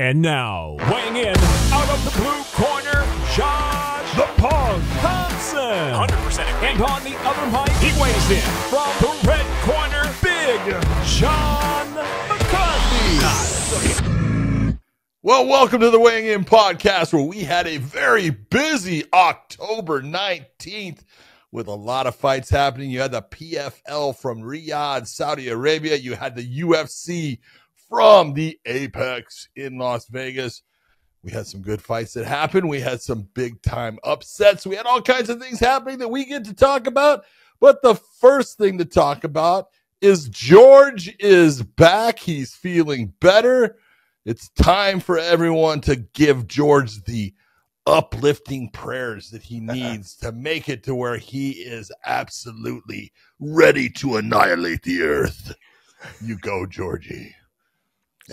And now, weighing in out of the blue corner, Josh the Pug Thomson. 100% agree. And on the other mic, he weighs in from the red corner, Big John McCarthy. Well, welcome to the Weighing In podcast, where we had a very busy October 19th with a lot of fights happening. You had the PFL from Riyadh, Saudi Arabia. You had the UFC from the Apex in Las Vegas. We had some good fights that happened. We had some big time upsets. We had all kinds of things happening that we get to talk about. But the first thing to talk about is George is back. He's feeling better. It's time for everyone to give George the uplifting prayers that he uh-huh. needs to make it to where he is absolutely ready to annihilate the earth. You go, Georgie.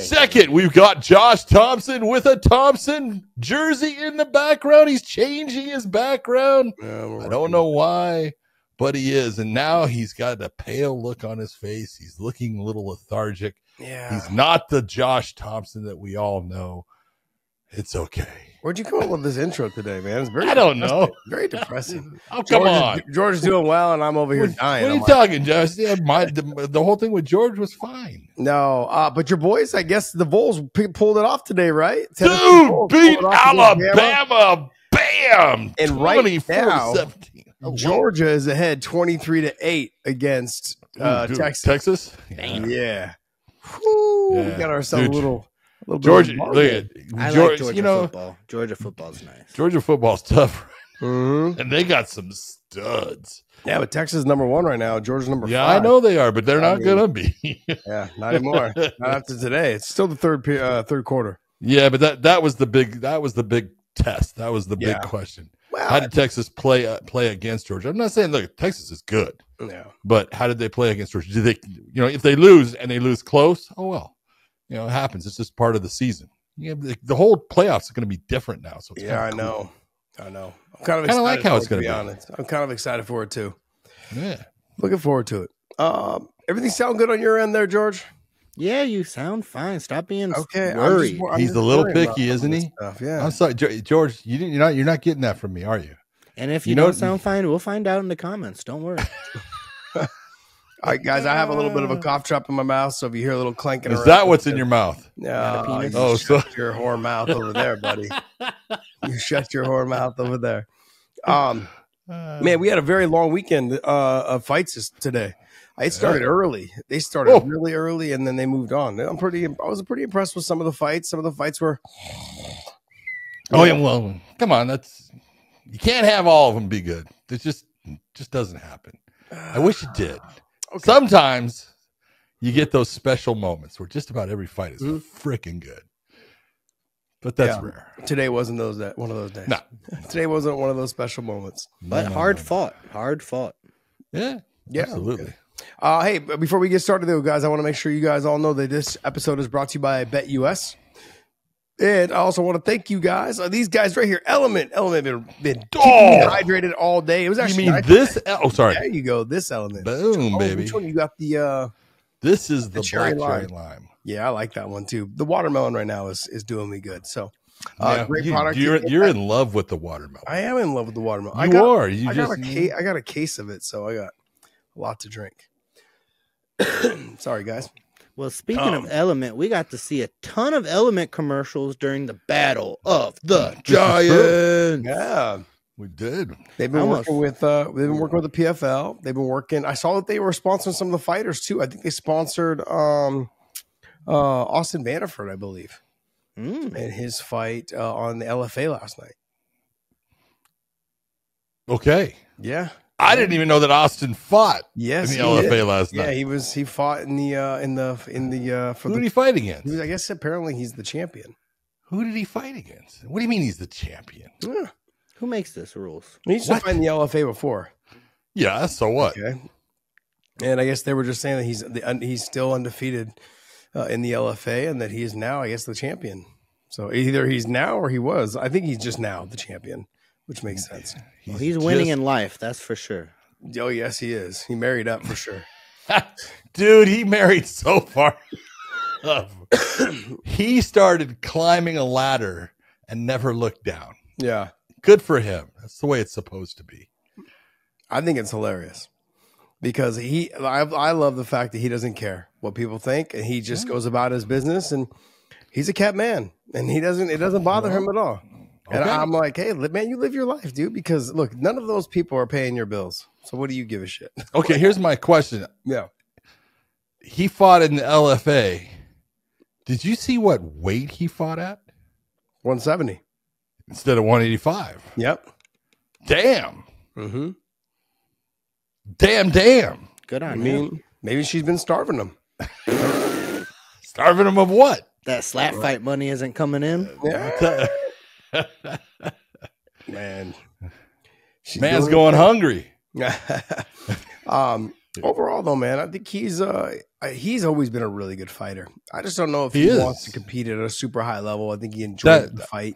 Second, we've got Josh Thomson with a Thompson jersey in the background. He's changing his background. I don't know why, but he is. And now he's got a pale look on his face. He's looking a little lethargic. Yeah. He's not the Josh Thomson that we all know. It's okay. Where'd you come up with this intro today, man? It's very I don't depressing. know. Very depressing. Oh, come George on. Is, George is doing well, and I'm over here What, dying. what are I'm you like, talking, Josh? Yeah, my, the, the whole thing with George was fine. no, uh, but your boys, I guess the Vols p- pulled it off today, right? Tennessee Dude, Vols beat pulled it off against Alabama. Bam! And right now, 17. Oh, wow. Georgia is ahead 23 to 8 against uh, Ooh, dude, Texas. Texas? Yeah. Whew, We Yeah. got ourselves Dude, a little, little bit Georgia, of a I Georgia, like Georgia you know, football. Georgia football's nice. Georgia football's tough, Mhm. and they got some studs. Yeah, but Texas is number one right now. Georgia's number Yeah, five. I know they are, but they're I not mean- gonna be. Yeah, not anymore. not after today. It's still the third uh, third quarter. yeah, but that that was the big that was the big test. That was the Yeah. big question. Well, How did Texas play uh, play against Georgia? I'm not saying look, Texas is good, yeah. but how did they play against Georgia? Did they, you know, if they lose and they lose close, oh well, you know, it happens. It's just part of the season. Yeah, the, the whole playoffs is going to be different now. So it's Yeah, I cool. know. I know. I'm kind of Kinda excited like how it's gonna be be. honest. I'm kind of excited for it too. Yeah, Looking forward to it. Um, everything sound good on your end there, George? Yeah, you sound fine. Stop being Okay, I'm worried. just I'm He's a little picky, isn't he? Stuff. Yeah. I'm sorry, George. You didn't. You're not. You're not getting that from me, are you? and if You you, know- don't sound fine, we'll find out in the comments. Don't worry. All right, guys. I have a little bit of a cough drop in my mouth, so if you hear a little clanking, Is around, that what's in your mouth? No, Got you Oh, so- shut your whore mouth over there, buddy. you shut your whore mouth over there. Um, man, we had a very long weekend uh, of fights this- today. It started early. They started Oh. really early, and then they moved on. I'm pretty. I was pretty impressed with some of the fights. Some of the fights were. Oh yeah. Well, come on. That's you can't have all of them be good. It just just doesn't happen. I wish it did. Okay. Sometimes you get those special moments where just about every fight is Mhm. freaking good. But that's Yeah. rare. Today wasn't those that one of those days. No. Today wasn't one of those special moments. But No, hard fought. Hard fought. Yeah. Yeah, Absolutely. Uh, hey, before we get started, though, guys, I want to make sure you guys all know that this episode is brought to you by BetUS. And I also want to thank you guys. Uh, these guys right here, LMNT, LMNT, been, been keeping me Oh! hydrated all day. It was You actually mean nice. this? Oh, sorry. There you go, this LMNT. Boom, Oh, baby. Which one you got? The uh, This is the, The cherry black cherry lime. lime. yeah, I like that one too. The watermelon right now is is doing me good. So, uh, Yeah, great you, product. You're, you're in love with the watermelon. I am in love with the watermelon. I you got, are. You I just got a case. I got a case of it, so I got a lot to drink. Sorry, guys. Well, speaking Um, of LMNT, we got to see a ton of LMNT commercials during the Battle of the This. Giants. Yeah. we did. They've been Almost. working with uh they've been working with the PFL. They've been working. I saw that they were sponsoring some of the fighters too. I think they sponsored um uh Austin Vanderford, I believe, Mm. in his fight uh, on the LFA last night. Okay. Yeah. I didn't even know that Austin fought Yes. in the LFA did. last Yeah, he was he fought in the uh in the in the uh for Who the did he fight he against? was, I guess apparently he's the champion. Who did he fight against? What do you mean he's the champion? Yeah. Who makes this rules? He used to What? fight in the LFA before. Yeah, so what? Okay. And I guess they were just saying that he's the, he's still undefeated uh, in the LFA, and that he is now, I guess, the champion. So either he's now or he was. I think he's just now the champion, which makes sense. Well, he's winning just- in life, that's for sure. Oh yes, he is. He married up for sure. Dude, he married so far. he started climbing a ladder and never looked down. Yeah. Good for him. That's the way it's supposed to be. I think it's hilarious because he, I, I love the fact that he doesn't care what people think and he just goes about his business and he's a cat man and he doesn't, it doesn't bother him at all. And I'm like, hey, man, you live your life, dude, because look, none of those people are paying your bills. So what do you give a shit? Okay, here's my question. Yeah. He fought in the LFA. Did you see what weight he fought at 170. instead of 185? Yep. Damn. Mm-hmm. Damn, damn. Good on I him. mean, maybe she's been starving him. Starving him of what? That slap fight money isn't coming in. Yeah. Man. She's Man's going hungry. um, overall, though, man, I think he's uh he's always been a really good fighter. I just don't know if He he, wants to compete at a super high level. I think he enjoys That- the fight.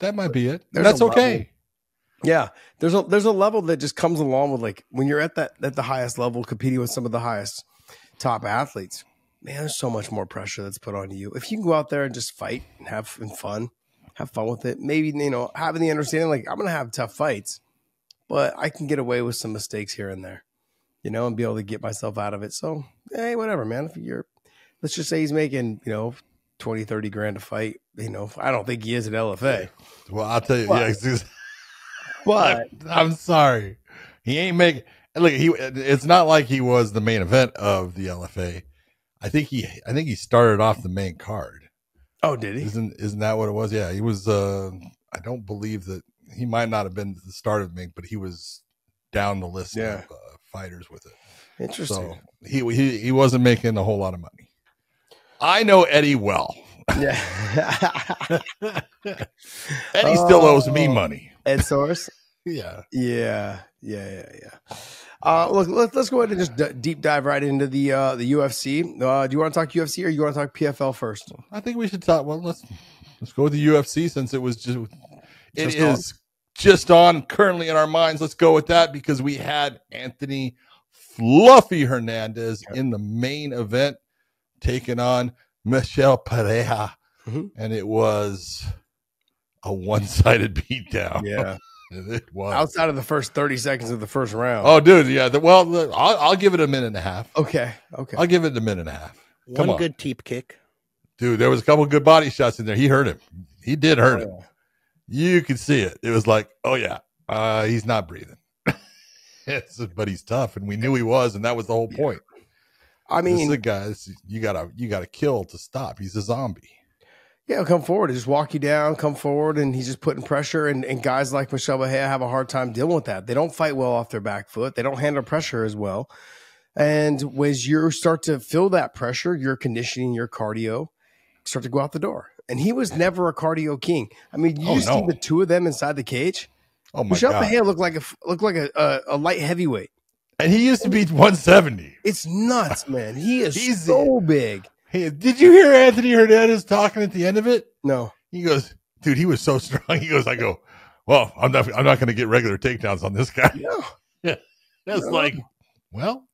That might be it. There's That's okay. Yeah, there's a there's a level that just comes along with like when you're at that at the highest level, competing with some of the highest top athletes. Man, there's so much more pressure that's put on you. If you can go out there and just fight and have fun, have fun with it. Maybe you know having the understanding like I'm gonna have tough fights, but I can get away with some mistakes here and there, you know, and be able to get myself out of it. So hey, whatever, man. If you're, let's just say he's making you know 20, 30 grand a fight. You know, I don't think he is at LFA, Well, I'll tell you. What? Yeah, but I'm sorry. He ain't making. Look, he. It's not like he was the main event of the LFA. I think he. I think he started off the main card. Oh, did he? Isn't Isn't that what it was? Yeah, he was. uh I don't believe that he might not have been the start of Mink, but he was down the list Yeah. of uh, fighters with it. Interesting. So he he he wasn't making a whole lot of money. I know Eddie well. Yeah. Eddie still owes me Oh. money. Ed Soares. Yeah. Yeah, yeah, yeah, yeah. Uh, look, let's let's go ahead and just d- deep dive right into the uh, the UFC. Uh, do you want to talk UFC or you want to talk PFL first? I think we should talk. Well, let's let's go with the UFC since it was just it Just is on. just on currently in our minds. Let's go with that because we had Anthony Fluffy Hernandez in the main event taking on Michel Pereira, Mhm. and it was a one-sided beatdown. Yeah. it was. Outside of the first thirty seconds of the first round. Oh, dude, yeah. The, well, the, I'll, I'll give it a minute and a half. okay, okay. I'll give it a minute and a half. Come One on. good teep kick. Dude, there was a couple good body shots in there. He hurt him. He did hurt him. Oh, You could see it. It was like, oh yeah, uh, he's not breathing. But he's tough, and we knew he was, and that was the whole point. I this is mean, a guy. This, you gotta, you gotta kill to stop. He's a zombie. Yeah, come forward, just walk you down, come forward, and he's just putting pressure. And, and guys like Michelle Bahia have a hard time dealing with that. They don't fight well off their back foot. They don't handle pressure as well. And as you start to feel that pressure, your conditioning, your cardio start to go out the door. And he was never a cardio king. I mean, you Oh, just see the two of them inside the cage. Oh my Michelle god! Bahia looked like a looked like a, a, a light heavyweight. and he used to be 170. It's nuts, man. He is He's- so big. Hey, did you hear Anthony Hernandez talking at the end of it? No, He goes, dude, he was so strong. He goes, I go, well, I'm not, I'm not going to get regular takedowns on this guy. no. That's No. like, well,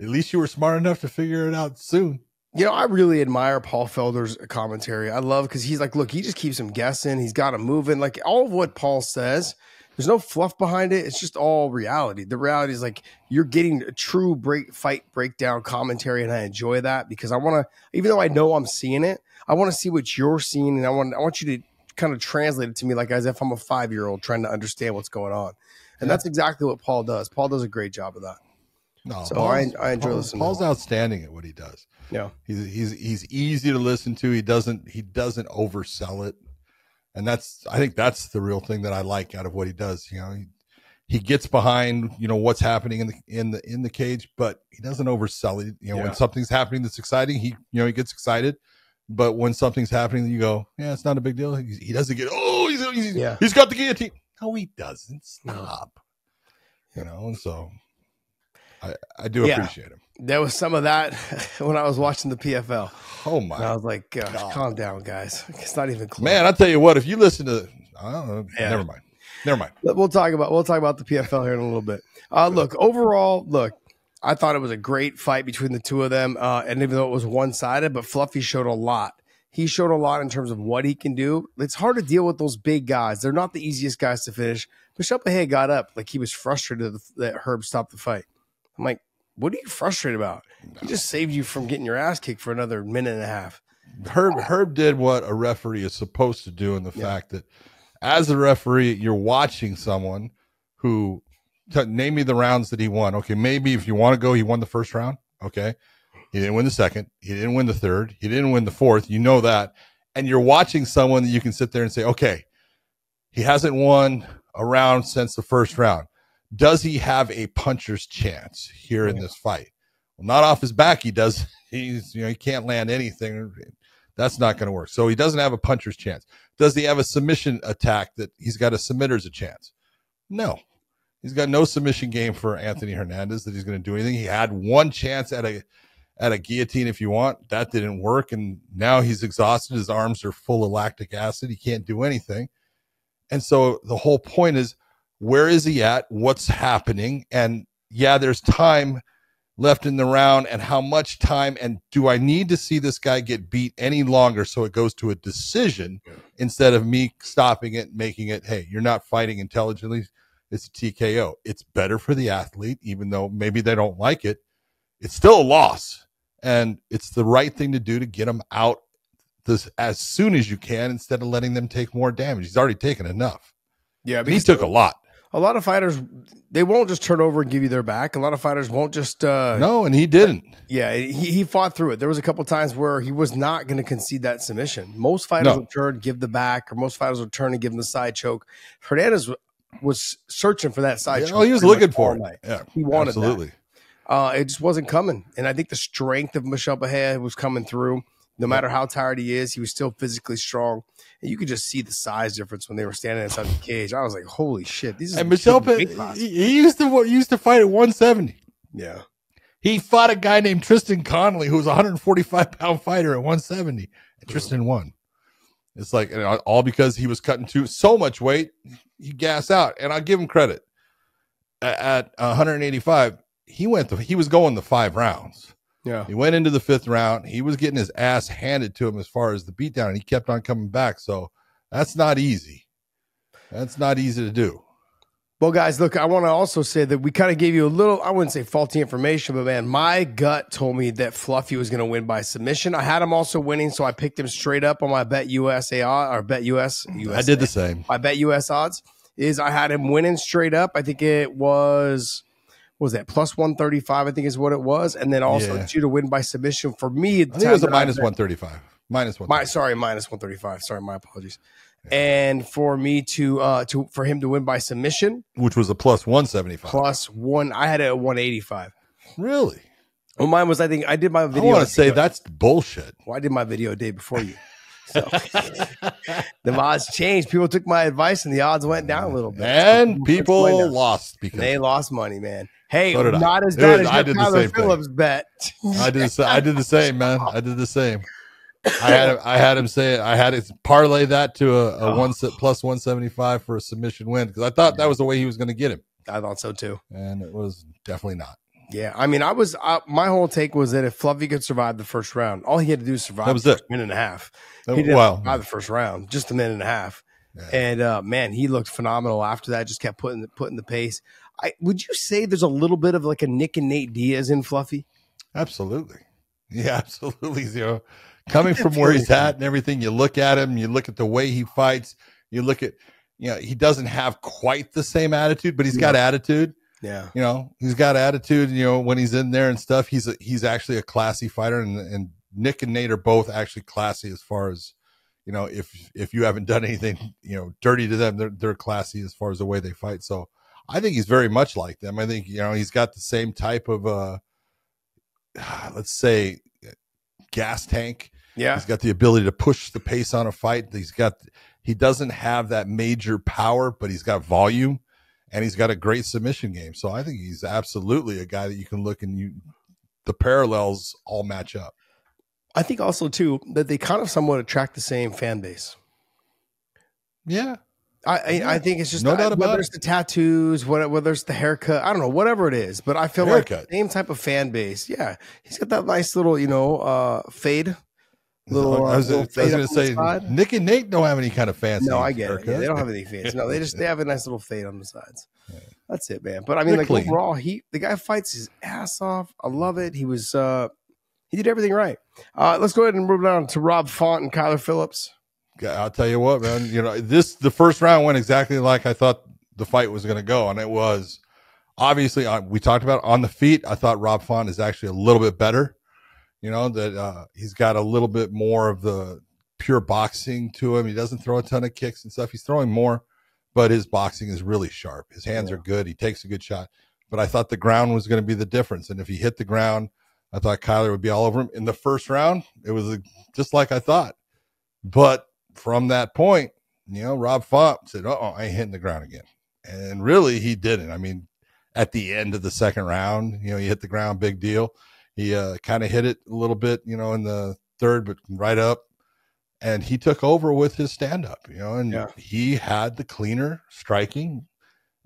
at least you were smart enough to figure it out soon. You know, I really admire Paul Felder's commentary. I love because he's like, look, he just keeps him guessing. He's got him moving. Like all of what Paul says, there's no fluff behind it. It's just all reality. The reality is like you're getting a true break fight breakdown commentary, and I enjoy that because I want to, even though I know I'm seeing it, I want to see what you're seeing, and I want I want you to kind of translate it to me like as if I'm a five year old trying to understand what's going on. And Yeah. that's exactly what Paul does. Paul does a great job of that. No, So I- I enjoy Paul's, listening Paul's outstanding at what he does. Yeah. He's he's he's easy to listen to. He doesn't he doesn't oversell it, and that's I think that's the real thing that I like out of what he does. You know, he, he gets behind you know what's happening in the in the in the cage, but he doesn't oversell it. You know, Yeah. when something's happening that's exciting, he you know he gets excited. But when something's happening, you go, yeah, it's not a big deal. He, he doesn't get, oh, he's, he's, Yeah. he's got the guillotine. No, he doesn't. Stop. You know, and so I, I do Yeah. appreciate him. There was some of that when I was watching the PFL. Oh my! And I was like, "Gosh, God. calm down, guys. It's not even close. man! I tell you what, if you listen to, I don't know, Yeah. never mind, never mind. We'll talk about we'll talk about the PFL here in a little bit. Uh, look, overall, look, I thought it was a great fight between the two of them. Uh, and even though it was one sided, but Fluffy showed a lot. He showed a lot in terms of what he can do. It's hard to deal with those big guys. They're not the easiest guys to finish. Michelle Behe got up like he was frustrated that Herb stopped the fight. I'm like, what are you frustrated about? He just saved you from getting your ass kicked for another minute and a half. Herb Herb did what a referee is supposed to do in the yeah. fact that as a referee, you're watching someone who t- name me the rounds that he won. Okay, maybe if you want to go, he won the first round. Okay. He didn't win the second. He didn't win the third. He didn't win the fourth. You know that. And you're watching someone that you can sit there and say, okay, he hasn't won a round since the first round. Does he have a puncher's chance here in this fight? Well, not off his back. He does. He's, you know, he can't land anything. That's not going to work. So he doesn't have a puncher's chance. Does he have a submission attack that he's got a submitter's a chance? No. He's got no submission game for Anthony Hernandez that he's going to do anything. He had one chance at a at a guillotine if you want. That didn't work. And now he's exhausted. His arms are full of lactic acid. He can't do anything. And so the whole point is where is he at? What's happening? And yeah, there's time left in the round and how much time and do I need to see this guy get beat any longer so it goes to a decision instead of me stopping it making it hey you're not fighting intelligently it's a TKO it's better for the athlete even though maybe they don't like it it's still a loss and it's the right thing to do to get them out this as soon as you can instead of letting them take more damage. He's already taken enough. Yeah, he took a lot. A lot of fighters they won't just turn over and give you their back. A lot of fighters won't just uh No, and he didn't. Yeah, he, he fought through it. There was a couple times where he was not going to concede that submission. Most fighters no. would turn, give the back, or most fighters would turn and give him the side choke. Hernandez was searching for that side yeah, choke. Oh, he was looking for it. Yeah, he wanted absolutely. That. Uh, it just wasn't coming. And I think the strength of Michelle Behe was coming through. No matter how tired he is, he was still physically strong. And you could just see the size difference when they were standing inside the cage. I was like, holy shit. These and Michelle, Behe, he used to, used to fight at 170. Yeah. He fought a guy named Tristan Connelly, who was a 145 pound fighter at 170. And Tristan won. It's like all because he was cutting too so much weight, he gassed out. And I'll give him credit. At, at 185, he went the, he was going the five rounds. Yeah. He went into the fifth round. He was getting his ass handed to him as far as the beatdown, and he kept on coming back. So that's not easy. That's not easy to do. Well, guys, look, I want to also say that we kind of gave you a little, I wouldn't say faulty information, but man, my gut told me that Fluffy was going to win by submission. I had him also winning, so I picked him straight up on my Bet USA or Bet US. USA. I did the same. My Bet US odds is I had him winning straight up. I think it was was that plus 135 i think is what it was. And then also yeah. to win by submission. For me I think it was a minus 135 minus one. My, sorry minus 135 sorry my apologies. And for me to uh to for him to win by submission. Which was a plus 175 plus one i had it at 185 really? Well mine was i think i did my video i want to say that's bullshit. Well i did my video a day before you so the odds changed. People took my advice and the odds went down a little bit. And people, people lost because they lost money, man. Hey, so not I. as bad as I did Tyler the same Phillips thing. bet. I did. The, I did the same, man. I did the same. I had I had him say it. I had it parlay that to a, a oh. one plus one seventy five for a submission win because I thought that was the way he was going to get him. I thought so too, and it was definitely not. Yeah, I mean, I was uh, my whole take was that if Fluffy could survive the first round, all he had to do is survive. That was it. Minute and a half. He didn't well, survive the first round, just a minute and a half. Yeah. And uh, man, he looked phenomenal after that. Just kept putting putting the pace. I, would you say there's a little bit of like a Nick and Nate Diaz in Fluffy? Absolutely. Yeah, absolutely. Know, coming from where he's at and everything, you look at him, you look at the way he fights, you look at, you know, he doesn't have quite the same attitude, but he's yeah. got attitude. Yeah. You know, he's got attitude, you know, when he's in there and stuff, he's a, he's actually a classy fighter and, and Nick and Nate are both actually classy as far as, you know, if, if you haven't done anything, you know, dirty to them, they're, they're classy as far as the way they fight. So, I think he's very much like them. I think you know he's got the same type of uh let's say gas tank. Yeah. He's got the ability to push the pace on a fight. He's got he doesn't have that major power, but he's got volume and he's got a great submission game. So I think he's absolutely a guy that you can look and you the parallels all match up. I think also too that they kind of somewhat attract the same fan base. Yeah. I I, I think it's just No I- doubt about whether it. it's the tattoos, whether, whether it's the haircut, I don't know, whatever it is. But I feel like Haircut. the same type of fan base. Yeah, he's got that nice little, you know, uh, fade. Little, uh, I was, I was fade going to say. Nick and Nate don't have any kind of fancy. No, I get it. Yeah, they don't have any fancy. No, they just they have a nice little fade on the sides. That's it, man. But I mean, They're like clean. overall, he the guy fights his ass off. I love it. He was uh he did everything right. Uh let's go ahead and move on to Rob Font and Kyler Phillips. Yeah, I'll tell you what, man. You know, this the first round went exactly like I thought the fight was going to go, and it was obviously uh, we talked about on the feet. I thought Rob Font is actually a little bit better. You know that uh, he's got a little bit more of the pure boxing to him. He doesn't throw a ton of kicks and stuff. He's throwing more, but his boxing is really sharp. His hands are good. He takes a good shot. But I thought the ground was going to be the difference, and if he hit the ground, I thought Kyler would be all over him in the first round. It was uh, just like I thought. But from that point, you know, Rob Font said, "Oh, I ain't hitting the ground again," and really, he didn't. I mean, at the end of the second round, you know, he hit the ground, big deal. He uh, kind of hit it a little bit, you know, in the third, but right up, and he took over with his stand up, you know, and Yeah. he had the cleaner striking,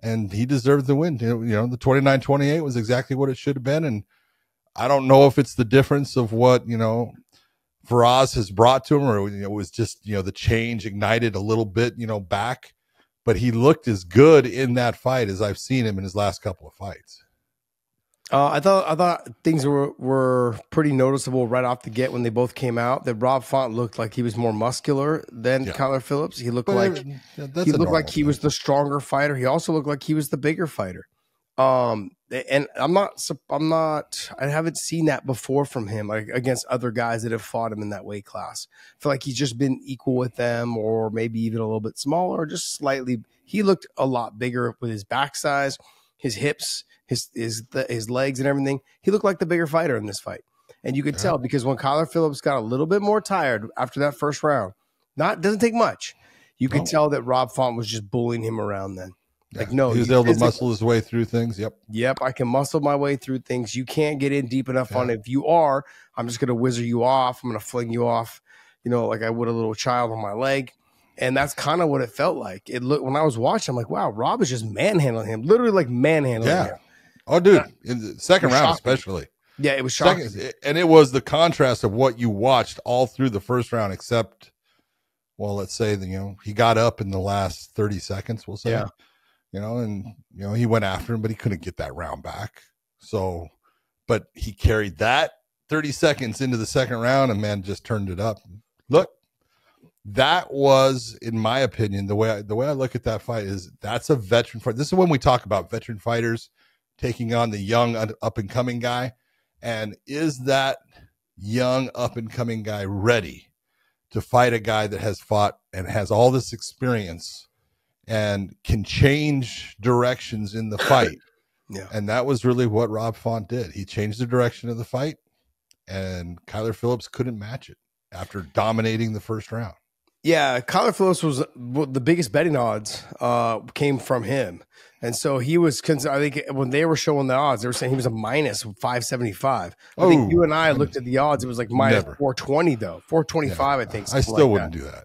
and he deserved the win. You know, the 29-28 was exactly what it should have been, and I don't know if it's the difference of what you know Faraz has brought to him, or you know, it was just you know the change ignited a little bit, you know, back. But he looked as good in that fight as I've seen him in his last couple of fights. Uh, I thought I thought things were were pretty noticeable right off the get when they both came out. That Rob Font looked like he was more muscular than Yeah. Kyler Phillips. He looked But like that's he looked like he was the stronger fighter. He also looked like he was the bigger fighter. Um, and I'm not, I'm not, I haven't seen that before from him, like against other guys that have fought him in that weight class. I feel like he's just been equal with them, or maybe even a little bit smaller, or just slightly. He looked a lot bigger with his back size, his hips, his his his legs, and everything. He looked like the bigger fighter in this fight, and you could tell because when Kyler Phillips got a little bit more tired after that first round, not doesn't take much. You could No. tell that Rob Font was just bullying him around then. Like, Yeah. no, he was able to muscle his way through things. Yep. Yep, I can muscle my way through things. You can't get in deep enough on it. If you are, I'm just gonna whizzer you off. I'm gonna fling you off, you know, like I would a little child on my leg. And that's kind of what it felt like. It looked when I was watching, I'm like, wow, Rob is just manhandling him, literally like manhandling Yeah. him. Oh, dude, in the second round, shocking. especially. Yeah, it was shocking. Second, and it was the contrast of what you watched all through the first round, except, well, let's say that you know he got up in the last thirty seconds. We'll say, Yeah. you know, and you know he went after him, but he couldn't get that round back. So, but he carried that thirty seconds into the second round, and man just turned it up. Look, that was, in my opinion, the way I, the way I look at that fight is that's a veteran fight. This is when we talk about veteran fighters taking on the young up and coming guy. And is that young up and coming guy ready to fight a guy that has fought and has all this experience and can change directions in the fight? Yeah. And that was really what Rob Font did. He changed the direction of the fight, and Kyler Phillips couldn't match it after dominating the first round. Yeah, Kyler Phillips was well, the biggest betting odds uh, came from him, and so he was. I think when they were showing the odds, they were saying he was a minus five seventy five. I think Oh, you and I looked at the odds; it was like four twenty though, four twenty five. I think. I still like wouldn't that. do that.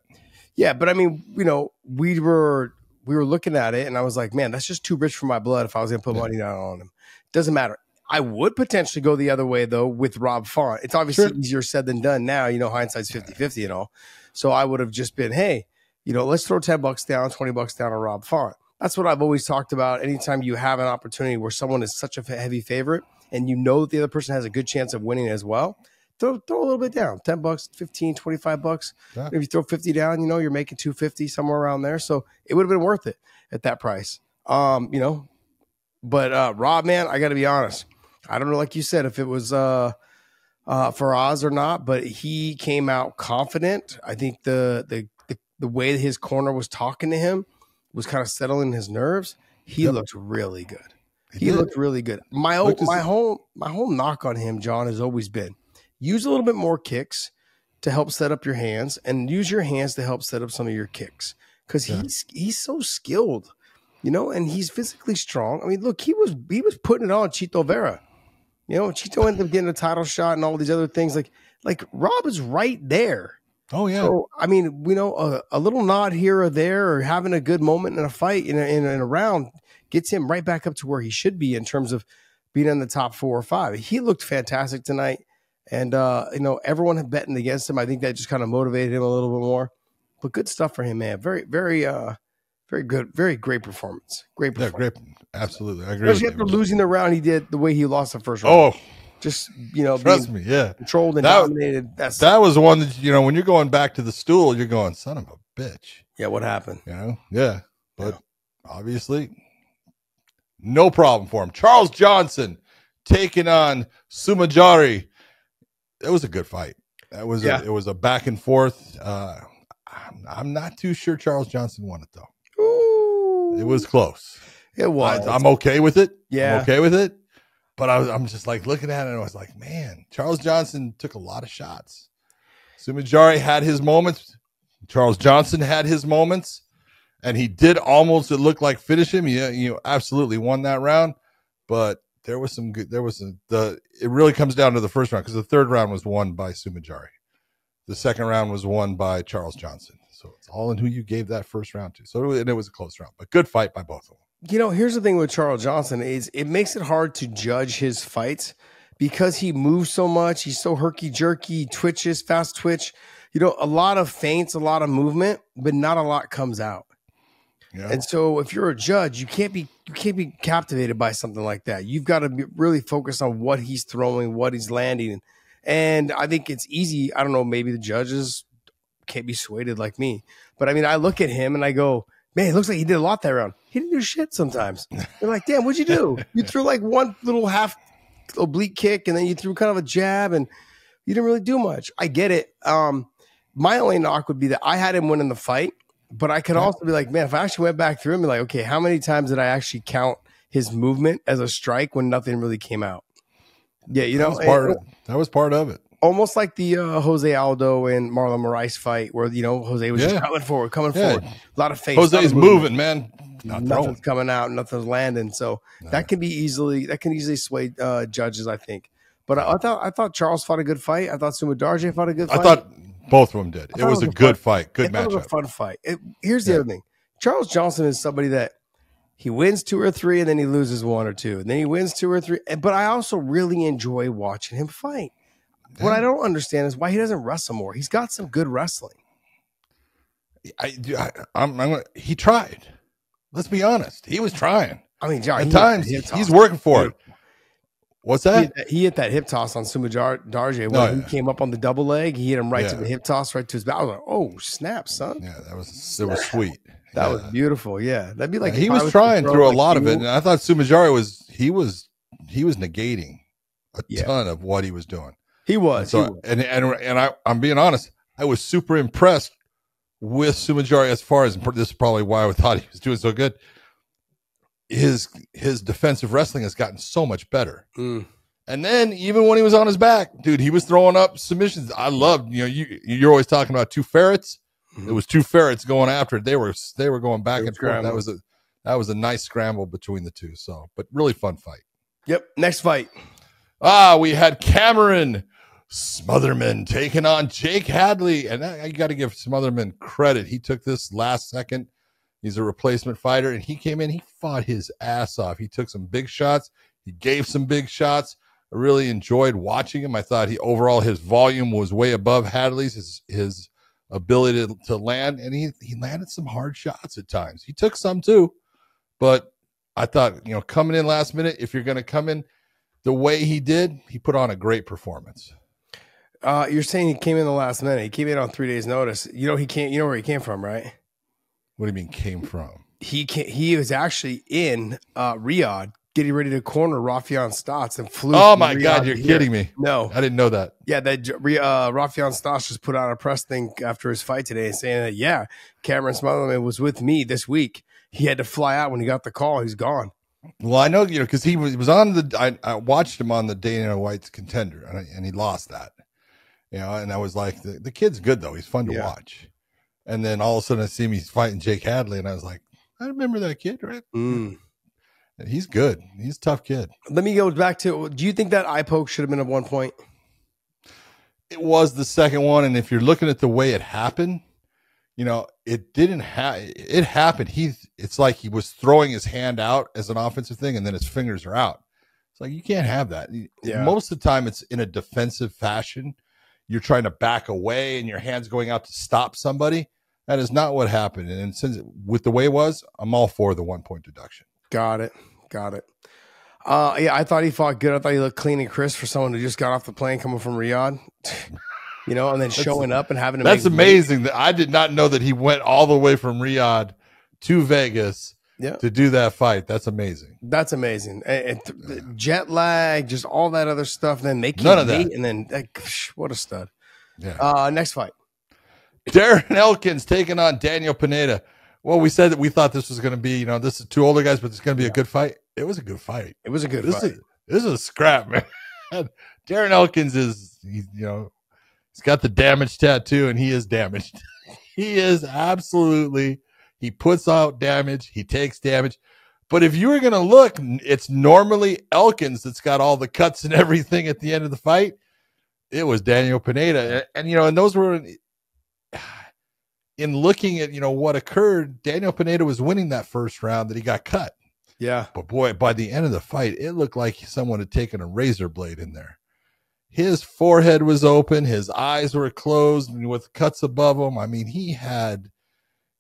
Yeah, but I mean, you know, we were we were looking at it, and I was like, man, that's just too rich for my blood. If I was going to put Yeah. money down on him, doesn't matter. I would potentially go the other way though with Rob Font. It's obviously Sure. easier said than done now. You know, hindsight's 50-50 and all. So I would have just been, hey, you know, let's throw 10 bucks down, 20 bucks down on Rob Font. That's what I've always talked about. Anytime you have an opportunity where someone is such a heavy favorite and you know that the other person has a good chance of winning as well, throw, throw a little bit down 10 bucks, 15, 25 bucks. Yeah. If you throw 50 down, you know, you're making 250 somewhere around there. So it would have been worth it at that price. Um, you know, but uh Rob, man, I got to be honest. I don't know, like you said, if it was uh, uh, Faraz or not, but he came out confident. I think the the the, the way his corner was talking to him was kind of settling his nerves. He Yep. looked really good. He He looked really good. My as- my whole my whole knock on him, John, has always been use a little bit more kicks to help set up your hands, and use your hands to help set up some of your kicks because Yeah. he's he's so skilled, you know, and he's physically strong. I mean, look, he was he was putting it on Chito Vera. You know, Chito ended up getting a title shot and all these other things. Like, like Rob is right there. Oh yeah. So I mean, we know a, a little nod here or there, or having a good moment in a fight in a, in, a, in a round gets him right back up to where he should be in terms of being in the top four or five. He looked fantastic tonight, and uh, you know everyone had betting against him. I think that just kind of motivated him a little bit more. But good stuff for him, man. Very, very, uh, very good, very great performance. Great yeah, performance. great. Absolutely, I agree. Especially after you. losing the round he did, the way he lost the first round. Oh, just you know, trust me, yeah. controlled and That- dominated. That's That was the one that you know when you're going back to the stool, you're going, son of a bitch. yeah. What happened? You know, yeah. But obviously, no problem for him. Charles Johnson taking on Su Mudaerji. It was a good fight. That was Yeah. a, it was a back and forth. Uh, I'm, I'm not too sure Charles Johnson won it though. Ooh, It was close. It was. I, am okay with it. Yeah. I'm okay with it. But I was, I'm just like looking at it and I was like, man, Charles Johnson took a lot of shots. Su Mudaerji had his moments. Charles Johnson had his moments. And he did almost it looked like finish him. Yeah, you know, absolutely won that round. But there was some good there was a, the it really comes down to the first round because the third round was won by Su Mudaerji. The second round was won by Charles Johnson. So it's all in who you gave that first round to. So and it was a close round, but good fight by both of them. You know, here's the thing with Charles Johnson is it makes it hard to judge his fights because he moves so much. He's so herky jerky, twitches, fast twitch. You know, a lot of feints, a lot of movement, but not a lot comes out. Yeah. And so, if you're a judge, you can't be you can't be captivated by something like that. You've got to be really focus on what he's throwing, what he's landing, and I think it's easy. I don't know, maybe the judges can't be swayed like me, but I mean, I look at him and I go, "Man, it looks like he did a lot that round. He didn't do shit sometimes." They're like, "Damn, what'd you do? You threw like one little half oblique kick, and then you threw kind of a jab, and you didn't really do much." I get it. Um, my only knock would be that I had him winning the fight. But I could also be like, man, if I actually went back through him, be like, okay, how many times did I actually count his movement as a strike when nothing really came out? Yeah, you that know, was part and- of, that was part of it. Almost like the uh, Jose Aldo and Marlon Moraes fight, where you know Jose was Yeah. just coming forward, coming Yeah. forward, a lot of face. Jose's moving, man. Not nothing's throwing. coming out, nothing's landing. So that can be easily that can easily sway uh, judges, I think. But I, I thought I thought Charles fought a good fight. I thought Su Mudaerji fought a good fight. I thought both of them did. It thought was a good fight, good I thought It was a matchup. fun fight. It- here's the Yeah. other thing: Charles Johnson is somebody that he wins two or three, and then he loses one or two, and then he wins two or three. But I also really enjoy watching him fight. What I don't understand is why he doesn't wrestle more. He's got some good wrestling. I, I, I'm, I'm, he tried. Let's be honest. He was trying. I mean, Jar, At he times, he's working for it. What's He that? hit, that, he hit that hip toss on Sumajar Darje when Oh, he yeah. came up on the double leg. He hit him right to the hip toss, right to his back. I was like, "Oh snap, son! Yeah, that was it was sweet. That Yeah. was beautiful." Yeah, that'd be like he I was trying through a like, lot of it, and I thought Su Mudaerji was he was he was negating a Yeah. ton of what he was doing. He was. he So was. and and and I I'm being honest, I was super impressed with Su Mudaerji as far as this is probably why I thought he was doing so good. His his defensive wrestling has gotten so much better. Mm. And then even when he was on his back, dude, he was throwing up submissions. I loved, you know, you you're always talking about two ferrets. Mhm. It was two ferrets going after it. They were they were going back and forth. That was a that was a nice scramble between the two. So, but really fun fight. Yep. Next fight. Ah, we had Cameron Smotherman taking on Jake Hadley, and I, got to give Smotherman credit. He took this last second. He's a replacement fighter, and he came in. He fought his ass off. He took some big shots. He gave some big shots. I really enjoyed watching him. I thought he overall his volume was way above Hadley's. His his ability to, to land, and he he landed some hard shots at times. He took some too, but I thought you know coming in last minute, if you're going to come in the way he did, he put on a great performance. Uh, you're saying he came in the last minute. He came in on three days' notice. You know he can't. You know where he came from, right? What do you mean came from? He can He was actually in uh, Riyadh getting ready to corner Raufeon Stots and flew. Oh my Riyadh God, you're kidding me. No, I didn't know that. Yeah, that uh, Raufeon Stots just put out a press thing after his fight today saying that, yeah, Cameron Smotherman was with me this week. He had to fly out when he got the call. He's gone. Well, I know you know because he was, he was on the. I, I watched him on the Dana White's contender, and, I, and he lost that. You know, and I was like, the, the kid's good though. He's fun to Yeah. watch. And then all of a sudden, I see him. He's fighting Jake Hadley, and I was like, I remember that kid, right? Mm. He's good. He's a tough kid. Let me go back to do you think that eye poke should have been at one point? it was the second one, and if you're looking at the way it happened, you know, it didn't have it happened. He it's like he was throwing his hand out as an offensive thing, and then his fingers are out. It's like you can't have that. Yeah. Most of the time, it's in a defensive fashion. You're trying to back away, and your hands going out to stop somebody. That is not what happened. And since with the way it was, I'm all for the one point deduction. Got it. Got it. Uh, yeah, I thought he fought good. I thought he looked clean and crisp for someone who just got off the plane coming from Riyadh. you know, and then showing up and having to That's amazing. That I did not know that he went all the way from Riyadh to Vegas Yeah. to do that fight. That's amazing. That's amazing. And, and th- jet lag, just all that other stuff. Then making None of that. and then like, what a stud. Yeah. Uh, next fight. Darren Elkins taking on Daniel Pineda. Well, we said that we thought this was going to be, you know, this is two older guys, but it's going to be a good fight. It was a good fight. It was a good This fight. is this is a scrap, man. Darren Elkins is, he's, you know, he's got the damage tattoo, and he is damaged. he is absolutely. He puts out damage. He takes damage. But if you were going to look, it's normally Elkins that's got all the cuts and everything at the end of the fight. It was Daniel Pineda, and, and, you know, and those were in looking at you know what occurred. Daniel Pineda was winning that first round that he got cut. yeah. But boy, by the end of the fight, it looked like someone had taken a razor blade in there. His forehead was open, his eyes were closed, with cuts above him. I mean, he had,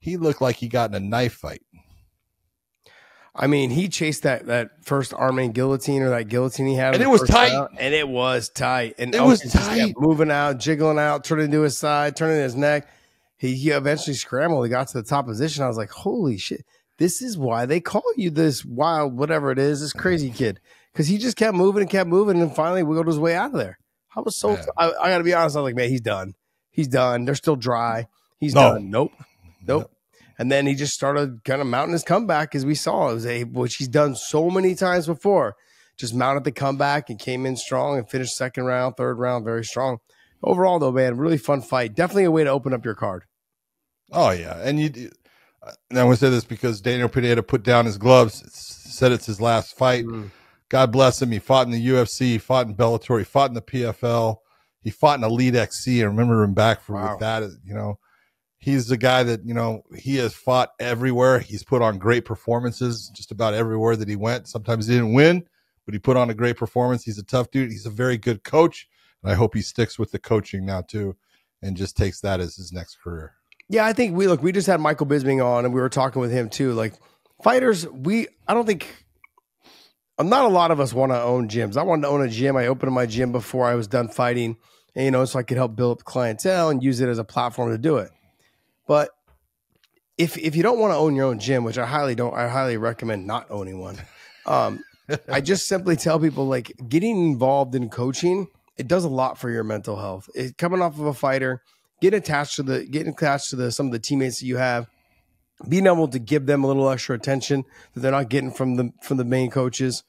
he looked like he got in a knife fight. I mean, he chased that that first arm guillotine or that guillotine he had, And it was tight. round, and it was tight, and It oh, was just kept tight. moving out, jiggling out, turning to his side, turning his neck. He, he eventually scrambled. He got to the top position. I was like, "Holy shit! This is why they call you this wild, whatever it is, this crazy kid." Because he just kept moving and kept moving, and finally wiggled his way out of there. I was so. I, I got to be honest. I was like, "Man, he's done. He's done. They're still dry. He's No. done. Nope, nope." And then he just started kind of mounting his comeback as we saw. It was a which he's done so many times before. Just mounted the comeback and came in strong and finished second round, third round, very strong. Overall, though, man, really fun fight. Definitely a way to open up your card. Oh yeah, and you. And I want to say this because Daniel Pineda put down his gloves, said it's his last fight. Mm. God bless him. He fought in the UFC, he fought in Bellator, he fought in the PFL, he fought in Elite XC. I remember him back for Wow. with that. You know, he's the guy that you know he has fought everywhere. He's put on great performances just about everywhere that he went. Sometimes he didn't win, but he put on a great performance. He's a tough dude. He's a very good coach, and I hope he sticks with the coaching now too, and just takes that as his next career. Yeah, I think we look. We just had Michael Bisping on, and we were talking with him too. Like fighters, we I don't think. Not a lot of us want to own gyms. I wanted to own a gym. I opened my gym before I was done fighting, and, you know, so I could help build up clientele and use it as a platform to do it. But if if you don't want to own your own gym, which I highly don't, I highly recommend not owning one. Um, I just simply tell people like getting involved in coaching, it does a lot for your mental health. It, coming off of a fighter, getting attached to the getting attached to the some of the teammates that you have, being able to give them a little extra attention that they're not getting from the from the main coaches,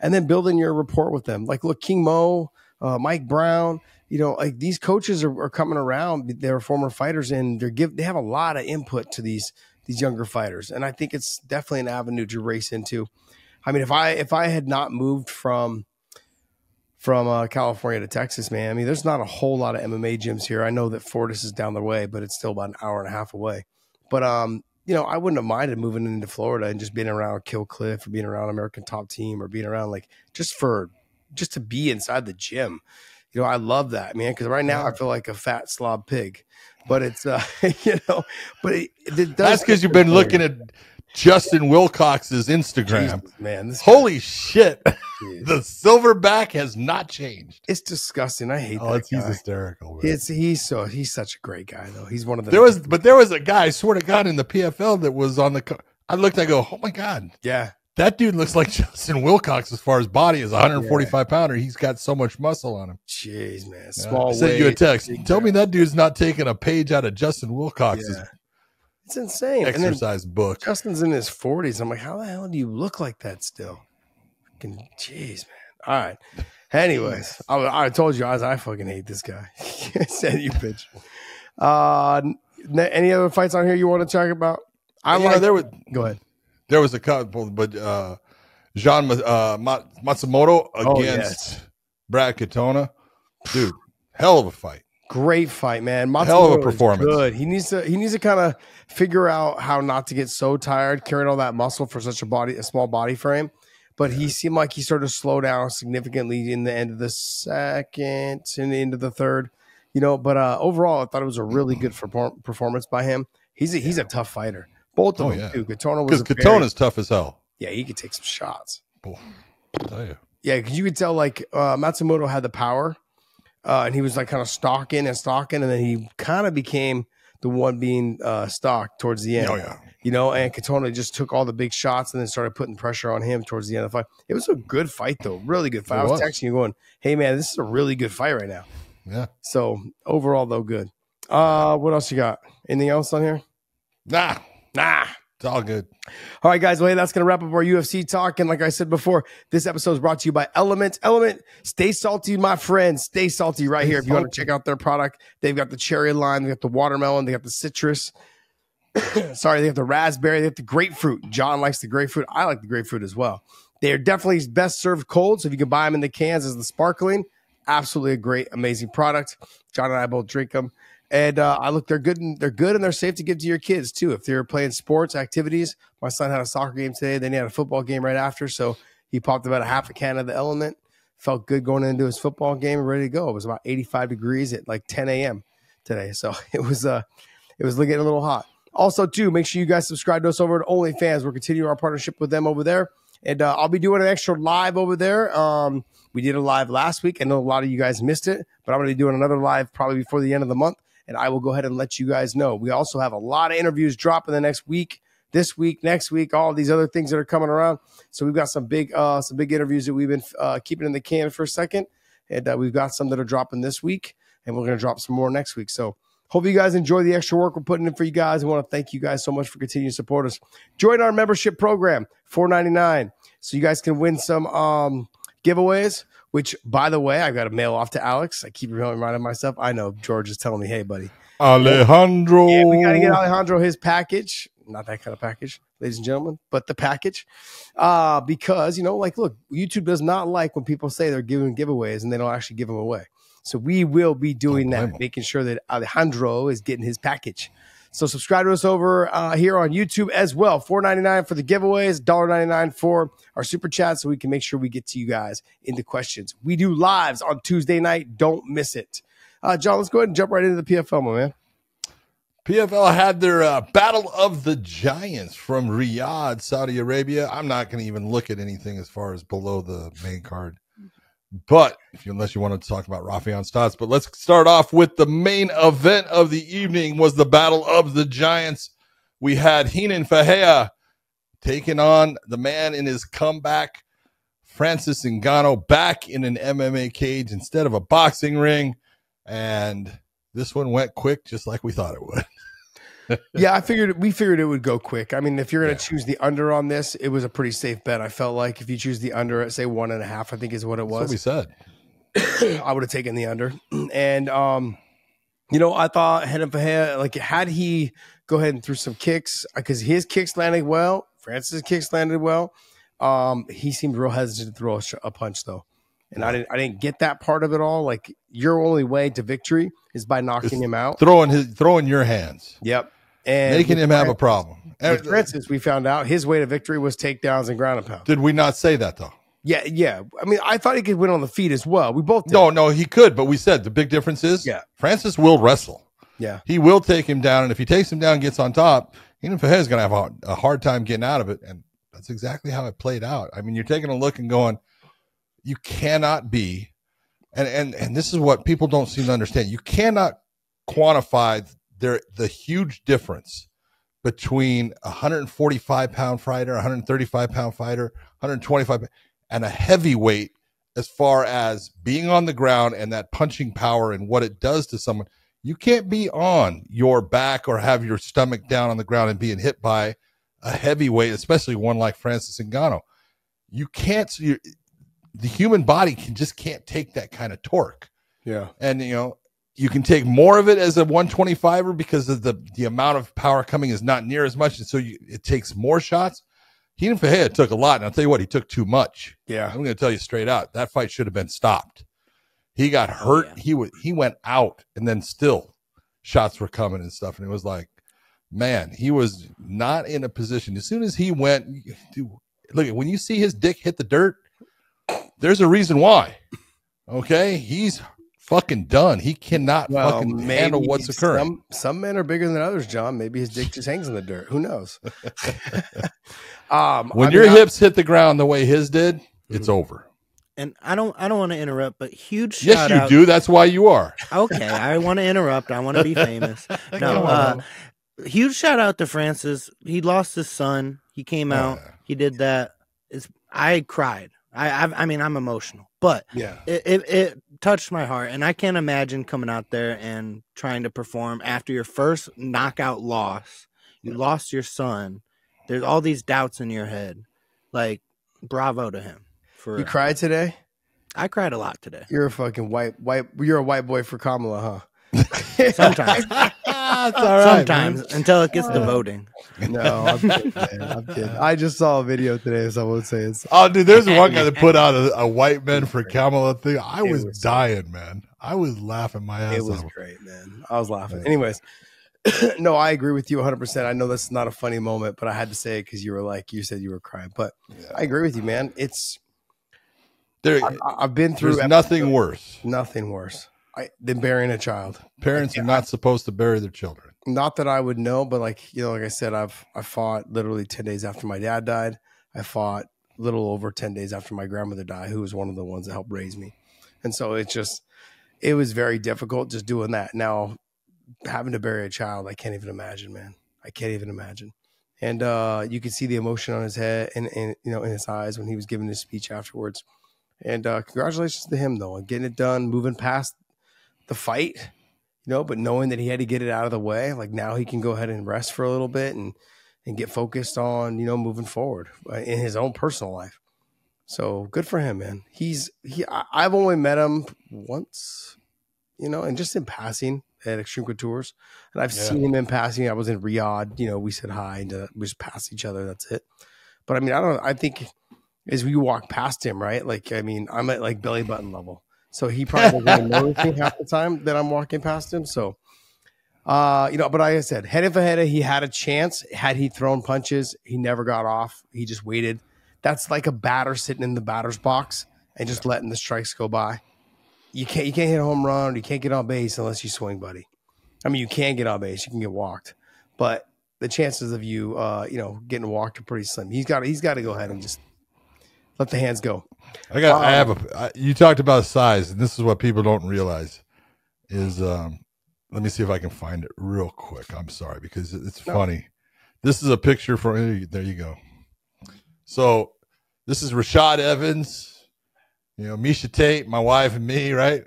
and then building your rapport with them. Like look, King Mo, uh, Mike Brown, you know, like these coaches are, are coming around. They're former fighters, and they're give they have a lot of input to these these younger fighters, and I think it's definitely an avenue to race into. I mean, if I if I had not moved from from uh, California to Texas, man, I mean, there's not a whole lot of MMA gyms here. I know that Fortis is down the way, but it's still about an hour and a half away. But um, you know, I wouldn't have minded moving into Florida and just being around Kill Cliff or being around American Top Team or being around like just for just to be inside the gym. You know, I love that, man, because right now I feel like a fat slob pig. But it's uh, you know, but it, it does That's because you've been looking at Justin Wilcox's Instagram. Jesus, man. This Holy shit. Jeez. The silverback has not changed. it's disgusting. I hate Oh, that it's, he's hysterical. man. It's he's so he's such a great guy though. He's one of the there was, but there was a guy, I swear to God, in the PFL that was on the. I looked, I go, oh my God, yeah that dude looks like Justin Wilcox as far as body is 145 pounder. He's got so much muscle on him. Jeez, man. Yeah. Small I sent you a text. Tell me that dude's not taking a page out of Justin Wilcox's Yeah. It's insane. Exercise book. Justin's in his forties. I'm like, how the hell do you look like that still? Fucking jeez, man. All right. Anyways, I, I told you guys I fucking hate this guy. Send you bitch. Uh, n- any other fights on here you want to talk about? I know, like. there was Go ahead. There was a couple, but uh, Jean uh, Ma- Matsumoto Oh, against Brad Katona, dude, hell of a fight. Great fight, man. Matsumoto Hell of a performance. Good. He needs to he needs to kind of figure out how not to get so tired carrying all that muscle for such a body a small body frame. But he seemed like he started to slow down significantly in the end of the second and into the third. You know, but uh, overall, I thought it was a really good perform- performance by him. He's a, he's a tough fighter. Both of Oh, them yeah. too. Katona was Because a very- Katona's tough as hell. yeah, he could take some shots. Boy, I'll tell you. Yeah, because you could tell like uh, Matsumoto had the power, uh, and he was like kind of stalking and stalking, and then he kind of became the one being uh, stalked towards the end. Oh yeah. You know, and Katona just took all the big shots and then started putting pressure on him towards the end of the fight. It was a good fight though, really good fight. It I was, was. texting you going, "Hey man, this is a really good fight right now." Yeah. So overall though, good. Uh, what else you got? Anything else on here? Nah. Nah. It's all good. All right, guys. Well, hey, that's going to wrap up our UFC talk. And like I said before, this episode is brought to you by LMNT. LMNT, stay salty, my friends. Stay salty right Stay here. If you want to check out their product, they've got the cherry line, they got the watermelon, they got the citrus. Sorry, they have the raspberry, they have the grapefruit. John likes the grapefruit. I like the grapefruit as well. They are definitely best served cold. So if you can buy them in the cans as the sparkling, absolutely a great, amazing product. John and I both drink them. And uh, I look, they're good and they're good and they're safe to give to your kids too. If they're playing sports activities, my son had a soccer game today, then he had a football game right after. So he popped about a half a can of the LMNT. Felt good going into his football game ready to go. It was about 85 degrees at like 10 a.m. today. So it was uh it was getting a little hot. Also, too, make sure you guys subscribe to us over at OnlyFans. We're continuing our partnership with them over there. And uh, I'll be doing an extra live over there. Um, we did a live last week. I know a lot of you guys missed it, but I'm going to be doing another live probably before the end of the month. And I will go ahead and let you guys know. We also have a lot of interviews dropping the next week, this week, next week, all these other things that are coming around. So we've got some big, uh, some big interviews that we've been uh, keeping in the can for a second, and uh, we've got some that are dropping this week, and we're going to drop some more next week. So hope you guys enjoy the extra work we're putting in for you guys. I want to thank you guys so much for continuing to support us. Join our membership program, four ninety nine, so you guys can win some um, giveaways. Which, by the way, I've got to mail off to Alex. I keep reminding myself. I know George is telling me, "Hey, buddy, Alejandro. yeah, we got to get Alejandro his package. Not that kind of package, ladies and gentlemen, but the package. Uh, because, you know, like, look, YouTube does not like when people say they're giving giveaways and they don't actually give them away. So we will be doing that, making sure that Alejandro is getting his package. So subscribe to us over uh, here on YouTube as well. Four ninety nine for the giveaways, $1.99 for our super chat, so we can make sure we get to you guys in the questions. We do lives on Tuesday night. Don't miss it. Uh, John, let's go ahead and jump right into the PFL, my man. PFL had their uh, Battle of the Giants from Riyadh, Saudi Arabia. I'm not going to even look at anything as far as below the main card. But if you, unless you want to talk about Raufeon Stots, but let's start off with the main event of the evening was the Battle of the Giants. We had Renan Ferreira taking on the man in his comeback, Francis Ngannou, back in an MMA cage instead of a boxing ring. And this one went quick, just like we thought it would. yeah, I figured we figured it would go quick. I mean, if you're going Yeah. to choose the under on this, it was a pretty safe bet. I felt like if you choose the under at say one and a half, I think is what it was. That's what we said. I would have taken the under. And um, you know, I thought Renan Ferreira, like had he go ahead and threw some kicks because his kicks landed well, Francis' kicks landed well. Um, he seemed real hesitant to throw a, sh- a punch though. And I didn't I didn't get that part of it all. Like your only way to victory is by knocking him out. Throwing his throwing your hands, Yep. And making him have a problem. with Francis, we found out his way to victory was takedowns and ground and pound. Did we not say that though? Yeah, yeah. I mean, I thought he could win on the feet as well. We both did. No, no, he could, but we said the big difference is Yeah. Francis will wrestle. Yeah. He will take him down, and if he takes him down and gets on top, Renan Ferreira is going to have a, a hard time getting out of it. And that's exactly how it played out. I mean, you're taking a look and going, you cannot be, and and and this is what people don't seem to understand. You cannot quantify there the huge difference between a 145 pound fighter, 135 pound fighter, 125, and a heavyweight as far as being on the ground and that punching power and what it does to someone. You can't be on your back or have your stomach down on the ground and being hit by a heavyweight, especially one like Francis Ngannou. You can't. You, the human body can just can't take that kind of torque Yeah. and you know you can take more of it as a 125er because of the the amount of power coming is not near as much and so you, it takes more shots Renan Ferreira took a lot and I'll tell you what he took too much Yeah. I'm going to tell you straight out that fight should have been stopped He got oh, hurt. Oh, yeah. He would he went out, and then still shots were coming and stuff. And it was like, man, he was not in a position. As soon as he went, dude, look when you see his dick hit the dirt, there's a reason why. Okay, he's fucking done. He cannot fucking handle what's occurring. Some, some men are bigger than others, John. Maybe his dick just hangs in the dirt. Who knows? um, when I your mean, I- hips hit the ground the way his did, it's over. And I don't I don't want to interrupt, but huge Yes, shout you out. do. That's why you are. Okay, I want to interrupt. I want to be famous. No, uh, huge shout out to Francis. He lost his son. He came out. yeah. He did that. It's, I cried. I, I I mean I'm emotional, but yeah, it, it it touched my heart, and I can't imagine coming out there and trying to perform after your first knockout loss. You lost your son. There's all these doubts in your head. Like, bravo to him. For you cried today. I cried a lot today. You're a fucking white white. You're a white boy for Kamala, huh? Sometimes, That's all right, sometimes man. until it gets to voting. No, I'm kidding, man. I'm kidding. I just saw a video today of someone saying, Oh, dude, there's one guy that put out a, a white men for Kamala thing. I was, was- dying, man. I was laughing my ass It was off. great, man. I was laughing. Right. Anyways, no, I agree with you 100%. I know that's not a funny moment, but I had to say it because you were like, you said you were crying. But I agree with you, man. It's, There, I, I've been through there's nothing worse. nothing worse I, than burying a child. Parents are not supposed to bury their children. Not that I would know, but like, you know, like I said, I've, I fought literally 10 days after my dad died. I fought a little over 10 days after my grandmother died, who was one of the ones that helped raise me. And so it's just, it was very difficult just doing that. Now, having to bury a child, I can't even imagine, man. I can't even imagine. And uh, you could see the emotion on his head and, and you know in his eyes when he was giving his speech afterwards. And uh, congratulations to him though, and getting it done, moving past the fight, you know, but knowing that he had to get it out of the way. Like now he can go ahead and rest for a little bit and and get focused on you know moving forward uh, in his own personal life. So good for him, man. He's he. I've only met him once, you know, and just in passing at Extreme Couture, and I've Yeah. seen him in passing. I was in Riyadh, you know, we said hi and uh, we just passed each other. That's it. But I mean, I don't. I think as we walk past him, right? Like, I mean, I'm at like belly button level, so he probably doesn't notice me half the time that I'm walking past him. So. Uh, you know, but like I said, head for head, he had a chance. Had he thrown punches, he never got off. He just waited. That's like a batter sitting in the batter's box and just letting the strikes go by. You can't you can't hit a home run. You can't get on base unless you swing, buddy. I mean, you can get on base. You can get walked, but the chances of you, uh, you know, getting walked are pretty slim. He's got he's got to go ahead and just let the hands go. I got. I Um, have a. I, you talked about size, and this is what people don't realize is. um Let me see if I can find it real quick. I'm sorry because it's No. funny. This is a picture from. There you go. So this is Rashad Evans. You know, Miesha Tate, my wife, and me, right?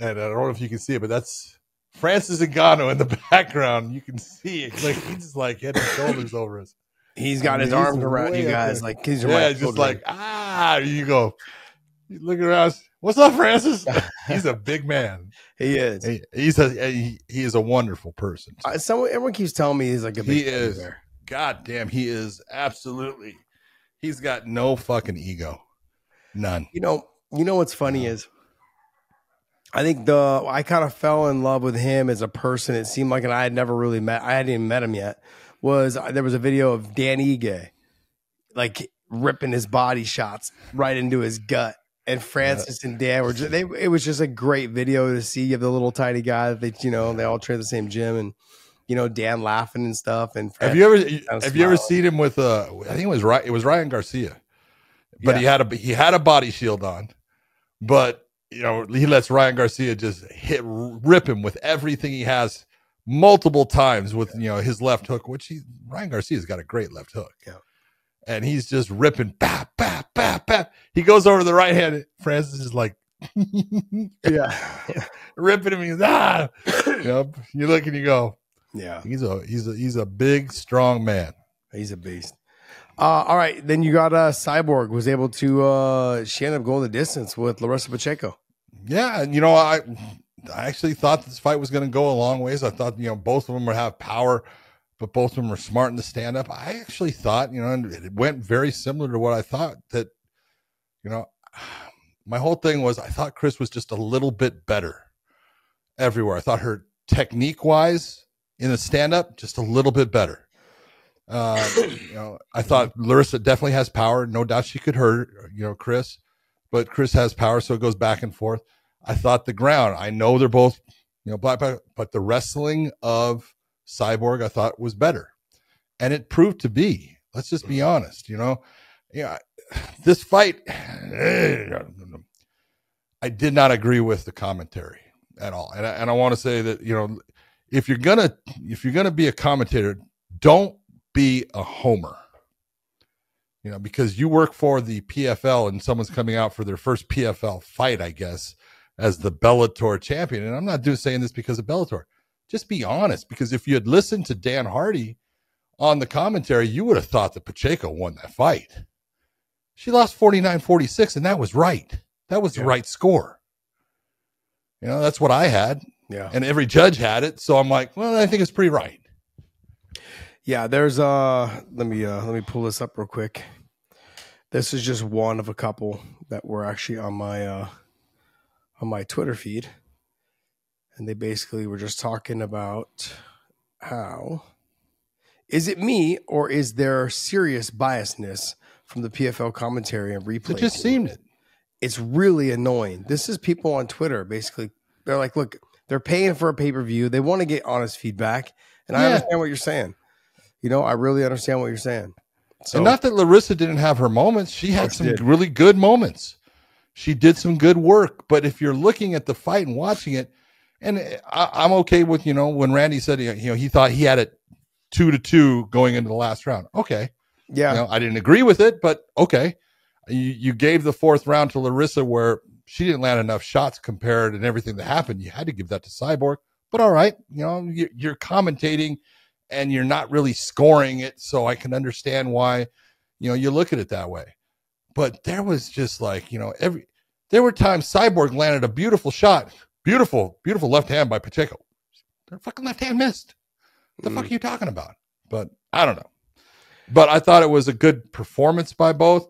And I don't know if you can see it, but that's Francis Ngannou in the background. You can see it. Like he's just like head and shoulders over us. He's got I his mean, he's arms around you guys, like these are my Yeah, just children. like ah, you go. You look around. What's up, Francis? He's a big man. he is. He, he's a he, he is a wonderful person. Uh, someone everyone keeps telling me he's like a big He teddy is. bear. God damn, he is absolutely. He's got no fucking ego, none. You know, you know what's funny is I think the I kind of fell in love with him as a person. It seemed like, and I had never really met. I hadn't even met him yet. Was uh, there was a video of Dan Ige, like ripping his body shots right into his gut, and Francis and Dan were just. They, it was just a great video to see of the little tiny guy that they, you know, they all train the same gym, and you know Dan laughing and stuff. And Have you ever of have you ever seen him with uh I think it was right it was Ryan Garcia. But he had a he had a body shield on. But you know, he lets Ryan Garcia just hit rip him with everything he has multiple times with you know his left hook, which he Ryan Garcia's got a great left hook. Yeah. And he's just ripping bap bap bap bap. He goes over to the right hand. Francis is like yeah, ripping him. He's ah. yep. You look and you go, yeah. he's a he's a he's a big strong man. He's a beast. Uh, all right, then you got uh, Cyborg was able to uh, she ended up going the distance with Larissa Pacheco. Yeah, and you know, I I actually thought this fight was going to go a long ways. I thought you know both of them would have power, but both of them were smart in the stand up. I actually thought you know, and it went very similar to what I thought that you know. My whole thing was I thought Cris was just a little bit better everywhere. I thought her technique wise in the stand up just a little bit better. Uh, you know, I thought Larissa definitely has power. No doubt she could hurt, you know, Cris, but Cris has power, so it goes back and forth. I thought the ground. I know they're both, you know, black, black, but the wrestling of Cyborg I thought was better, and it proved to be. Let's just be honest. You know, yeah, this fight. I did not agree with the commentary at all, and I, and I want to say that you know, if you're gonna if you're gonna be a commentator, don't be a homer. You know, because you work for the PFL and someone's coming out for their first PFL fight, I guess, as the Bellator champion. And I'm not doing saying this because of Bellator. Just be honest, because if you had listened to Dan Hardy on the commentary, you would have thought that Pacheco won that fight. She lost 49 46, and that was right. That was the right score. You know, that's what I had. Yeah. And every judge had it. So I'm like, well, I think it's pretty right. Yeah, there's uh let me uh let me pull this up real quick. This is just one of a couple that were actually on my uh on my Twitter feed. And they basically were just talking about how is it me or is there serious biasness from the PFL commentary and replay? It just seemed it. it's really annoying. This is people on Twitter basically. They're like, look, they're paying for a pay per view. They want to get honest feedback, and I understand what you're saying. You know, I really understand what you're saying. So and not that Larissa didn't have her moments. She had some did. really good moments. She did some good work. But if you're looking at the fight and watching it, and I, I'm okay with, you know, when Randy said, you know, he thought he had it two to two going into the last round. Okay. yeah, You know, I didn't agree with it, but okay. You, you gave the fourth round to Larissa where she didn't land enough shots compared and everything that happened. You had to give that to Cyborg. But all right, you know, you, you're commentating and you're not really scoring it, so I can understand why, you know, you look at it that way. But there was just like, you know, every there were times Cyborg landed a beautiful shot, beautiful, beautiful left hand by Pacheco. Their fucking left hand missed. What the fuck mm. are you talking about? But I don't know. But I thought it was a good performance by both.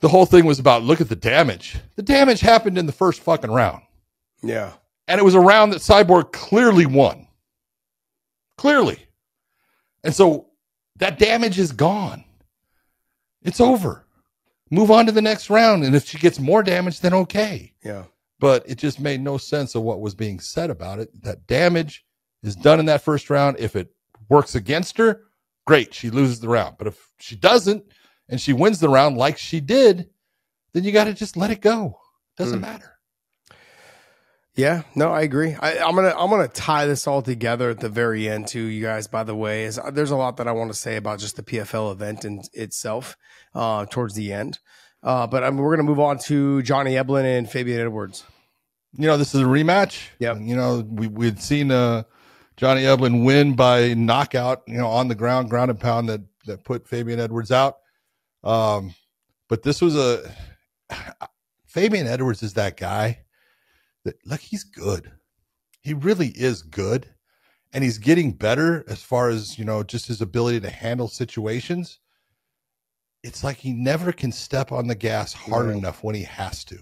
The whole thing was about look at the damage. The damage happened in the first fucking round. yeah, And it was a round that Cyborg clearly won. Clearly. And so that damage is gone. It's over. Move on to the next round. And if she gets more damage, then okay. yeah, But it just made no sense of what was being said about it. That damage is done in that first round. If it works against her, great. She loses the round. But if she doesn't and she wins the round like she did, then you got to just let it go. Doesn't Hmm. matter. Yeah. No, I agree. I, I'm gonna I'm gonna tie this all together at the very end too, you guys. By the way, is uh, there's a lot that I want to say about just the PFL event in itself uh, towards the end. Uh, but I mean, we're gonna move on to Johnny Eblen and Fabian Edwards. you know, this is a rematch. Yeah, You know, we we'd seen uh, Johnny Eblen win by knockout, you know, on the ground, ground and pound that that put Fabian Edwards out. Um, but this was a Fabian Edwards is that guy that look, he's good. He really is good. And he's getting better as far as, you know, just his ability to handle situations. It's like he never can step on the gas hard Yeah. enough when he has to.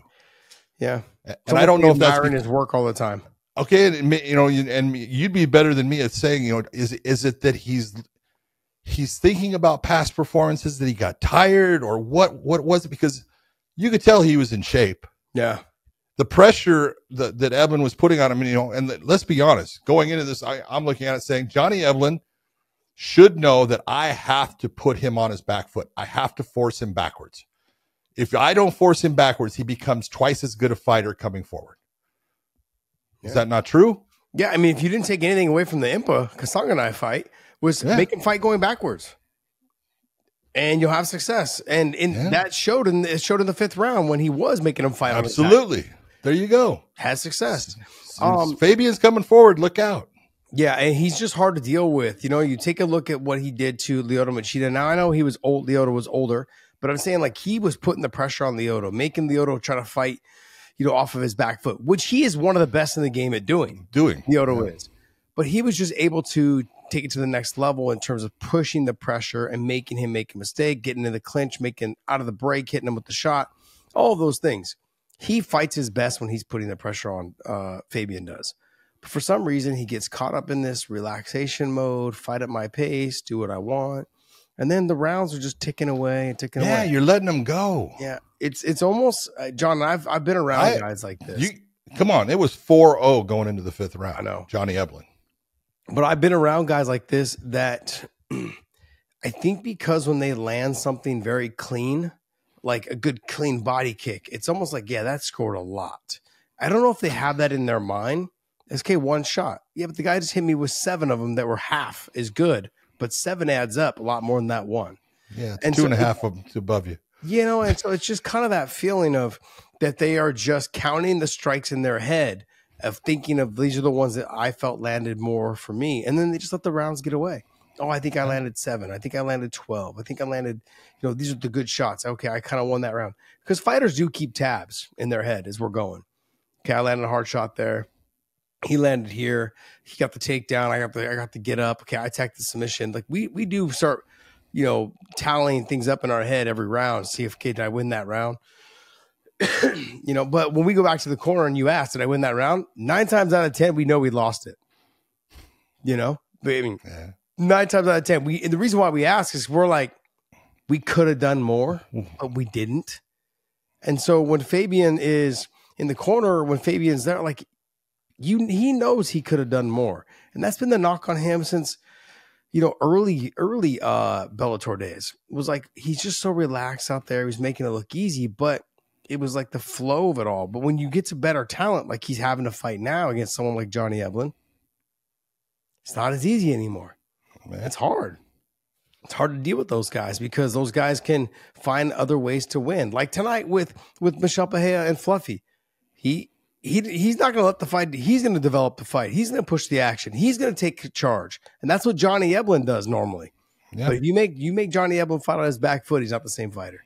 Yeah, And I don't know if that's because- his work all the time. okay and you know and you'd be better than me at saying you know is is it that he's he's thinking about past performances that he got tired or what what was it because you could tell he was in shape Yeah, the pressure that, that Eblen was putting on him you know and let's be honest going into this I, i'm looking at it saying johnny eblen should know that i have to put him on his back foot i have to force him backwards if i don't force him backwards he becomes twice as good a fighter coming forward is that not true yeah. I mean, if you didn't take anything away from the Impa Kasanganay fight, was Yeah. make him fight going backwards, and you'll have success. And in Yeah. that showed in it showed in the fifth round when he was making him fight. on. Absolutely. There you go. has success. Um, Fabian's coming forward. Look out. Yeah, and he's just hard to deal with. You know, you take a look at what he did to Lyoto Machida. Now I know he was old. Lyoto was older, but I'm saying like he was putting the pressure on Lyoto, making Lyoto try to fight, you know, off of his back foot, which he is one of the best in the game at doing. Doing. Lyoto Yeah. is, but he was just able to take it to the next level in terms of pushing the pressure and making him make a mistake, getting in the clinch, making out of the break, hitting him with the shot, all of those things. He fights his best when he's putting the pressure on. Uh, Fabian does. But for some reason, he gets caught up in this relaxation mode, fight at my pace, do what I want. And then the rounds are just ticking away and ticking Yeah, away. Yeah, you're letting them go. Yeah, it's it's almost uh, John. I've I've been around I- guys like this, You come on, it was 4-0 going into the fifth round. I know. Johnny Eblen. but I've been around guys like this that I think because when they land something very clean, like a good clean body kick, it's almost like yeah, that scored a lot. I don't know if they have that in their mind. SK one shot, yeah, but the guy just hit me with seven of them that were half as good, but seven adds up a lot more than that one. Yeah, And two so and a it- half of above you. You know, and so it's just kind of that feeling of that they are just counting the strikes in their head of thinking of these are the ones that I felt landed more for me. And then they just let the rounds get away. Oh, I think I landed seven. I think I landed 12. I think I landed, you know, these are the good shots. Okay, I kind of won that round. Because fighters do keep tabs in their head as we're going. Okay, I landed a hard shot there. He landed here. He got the takedown. I got the I got the get up. Okay, I attacked the submission. Like we we do start, you know, tallying things up in our head every round. See if okay, did I win that round? you know, but when we go back to the corner and you ask, did I win that round? Nine times out of ten, we know we lost it. You know, but I mean, Yeah. Nine times out of ten, we and the reason why we ask is we're like, we could have done more, but we didn't. And so when Fabian is in the corner, when Fabian's there, like you, he knows he could have done more, and that's been the knock on him since you know early, early uh Bellator days. It was like he's just so relaxed out there. He's making it look easy, but it was like the flow of it all. But when you get to better talent, like he's having to fight now against someone like Johnny Eblen, it's not as easy anymore. Man. It's hard. It's hard to deal with those guys because those guys can find other ways to win. Like tonight with with Michel Pereira and Fluffy, he he he's not going to let the fight. He's going to develop the fight. He's going to push the action. He's going to take charge, and that's what Johnny Eblen does normally. Yeah. But if you make you make Johnny Eblen fight on his back foot, he's not the same fighter.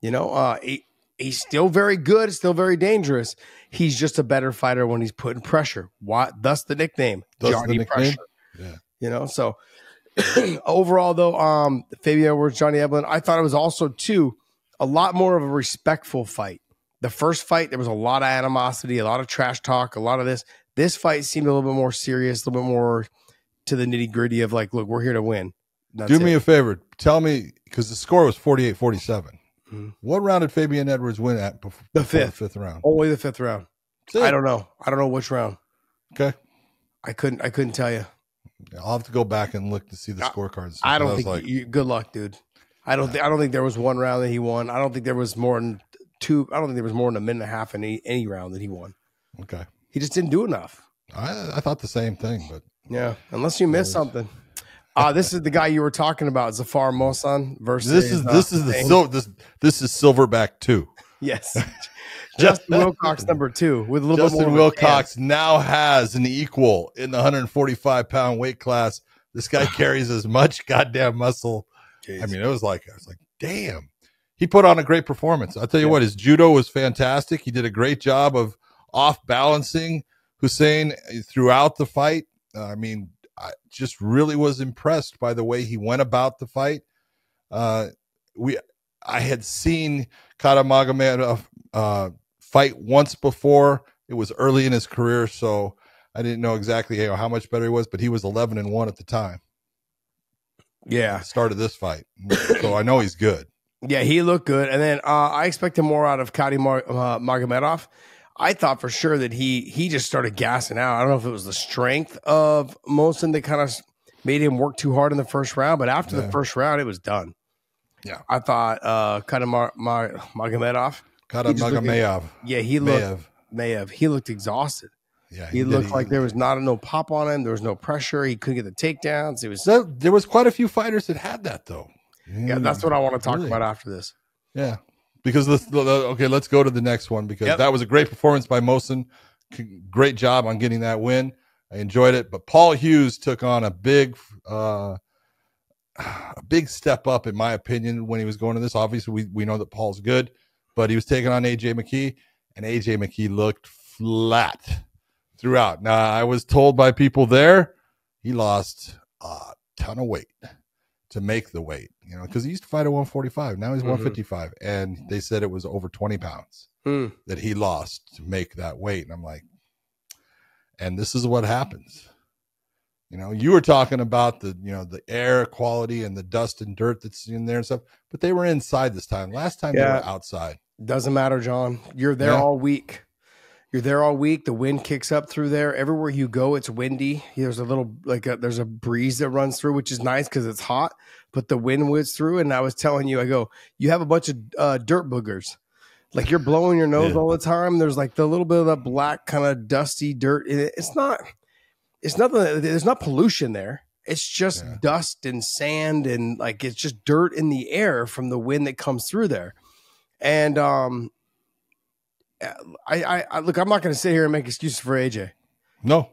You know, uh, he, he's still very good, still very dangerous. He's just a better fighter when he's putting pressure. Why? Thus the nickname, Thus the Johnny nickname? Pressure. Yeah. You know, so overall though, um, Fabian Edwards, Johnny Eblen, I thought it was also too a lot more of a respectful fight. The first fight, there was a lot of animosity, a lot of trash talk, a lot of this. This fight seemed a little bit more serious, a little bit more to the nitty gritty of like, look, we're here to win. That's Do me it. a favor. Tell me, because the score was 48 47. Mhm. What round did Fabian Edwards win at before The fifth. fifth round? only the fifth round. I don't know. I don't know which round. Okay. I couldn't. I couldn't tell you. I'll have to go back and look to see the scorecards. I don't think. like, you, good luck, dude. I don't. Think, I don't think there was one round that he won. I don't think there was more than two. I don't think there was more than a minute and a half in any, any round that he won. okay. He just didn't do enough. I, I thought the same thing, but Yeah, unless you missed something. Uh, this is the guy you were talking about, Zafar Mohsen versus. this is uh, this is the this this is Silverback two. yes, Justin Wilcox number two with a little bit Justin more of a Wilcox now has an equal in the 145 pound weight class. This guy carries as much goddamn muscle. chance. I mean, it was like I was like, damn. He put on a great performance. I'll tell you Yeah. what, his judo was fantastic. He did a great job of off balancing Hussein throughout the fight. Uh, I mean, I just really was impressed by the way he went about the fight. Uh, we, I had seen Kata Magomedov uh, fight once before. It was early in his career, so I didn't know exactly you know, how much better he was. But he was 11 and one at the time. yeah, Started this fight, so I know he's good. yeah, he looked good. And then uh, I expected more out of Kadi Mar- uh, Magomedov. I thought for sure that he he just started gassing out. I don't know if it was the strength of Mohsen that kind of made him work too hard in the first round, but after Yeah. the first round, it was done. Yeah. I thought uh, Kadi Mar- Mar- Magomedov. He just looked Yeah, he looked Mayev. may have. He looked exhausted. Yeah, He, did. looked like there was not a no pop on him. There was no pressure. He couldn't get the takedowns. It was So there was quite a few fighters that had that though. yeah. That's what I want to talk Really? about after this. Yeah, because the- Okay, let's go to the next one because Yep. that was a great performance by Mohsen. Great job on getting that win. I enjoyed it, but Paul Hughes took on a big, uh, a big step up in my opinion when he was going to this. Obviously, we we know that Paul's good, but he was taking on AJ McKee, and AJ McKee looked flat throughout. Now, I was told by people there he lost a ton of weight. to make the weight. You know, because he used to fight at 145. Now he's Mhm. 155, and they said it was over 20 pounds Hmm. that he lost to make that weight. And I'm like, and this is what happens. You know, you were talking about the you know the air quality and the dust and dirt that's in there and stuff, but they were inside this time. Last time they were outside. Doesn't matter, John. You're there Yeah. all week. You're there all week. The wind kicks up through there. Everywhere you go, it's windy. There's a little like a, there's a breeze that runs through, which is nice because it's hot. But the wind whips through, and I was telling you, I go, you have a bunch of uh, dirt boogers. Like you're blowing your nose Yeah. all the time. There's like the little bit of that black kind of dusty dirt in it. It's not. It's nothing. There's not pollution there. It's just Yeah. dust and sand and like it's just dirt in the air from the wind that comes through there. And um, I, I, I look. I'm not going to sit here and make excuses for AJ. No,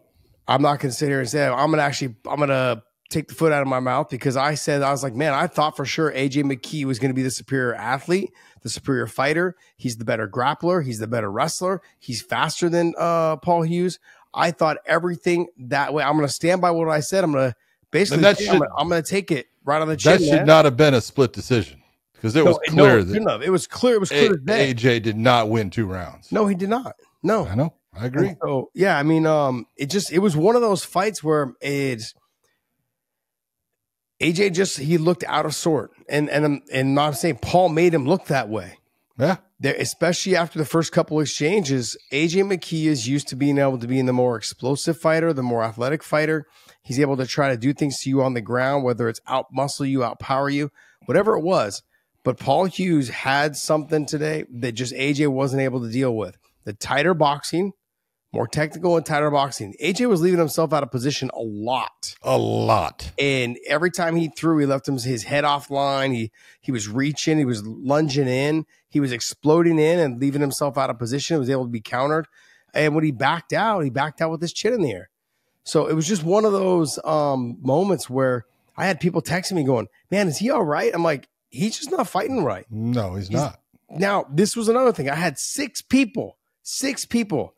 I'm not going to sit here and say I'm going to actually. I'm going to take the foot out of my mouth because I said I was like, man, I thought for sure AJ McKee was going to be the superior athlete, the superior fighter. He's the better grappler. He's the better wrestler. He's faster than uh, Paul Hughes. I thought everything that way. I'm going to stand by what I said. I'm going to basically. that say should- I'm, gonna, I'm going to take it right on the chin. that should man. not have been a split decision because it No, was clear couldn't that it was clear. It was clear day. AJ did not win two rounds. No, he did not. No, I know. I agree. And So yeah, I mean, um, it just it was one of those fights where it's AJ just he looked out of sort, and and I'm and not saying Paul made him look that way. Yeah, There, especially after the first couple exchanges, AJ McKee is used to being able to be the more explosive fighter, the more athletic fighter. He's able to try to do things to you on the ground, whether it's out muscle you, out power you, whatever it was. But Paul Hughes had something today that just AJ wasn't able to deal with. The tighter boxing, more technical and tighter boxing. AJ was leaving himself out of position a lot. a lot. And every time he threw, he left him his head off line. He he was reaching, he was lunging in, he was exploding in and leaving himself out of position. He was able to be countered. And when he backed out, he backed out with his chin in the air. So it was just one of those um, moments where I had people texting me going, Man, is he all right? I'm like, he's just not fighting right. No, he's, He's- not. Now, this was another thing. I had six people, six people,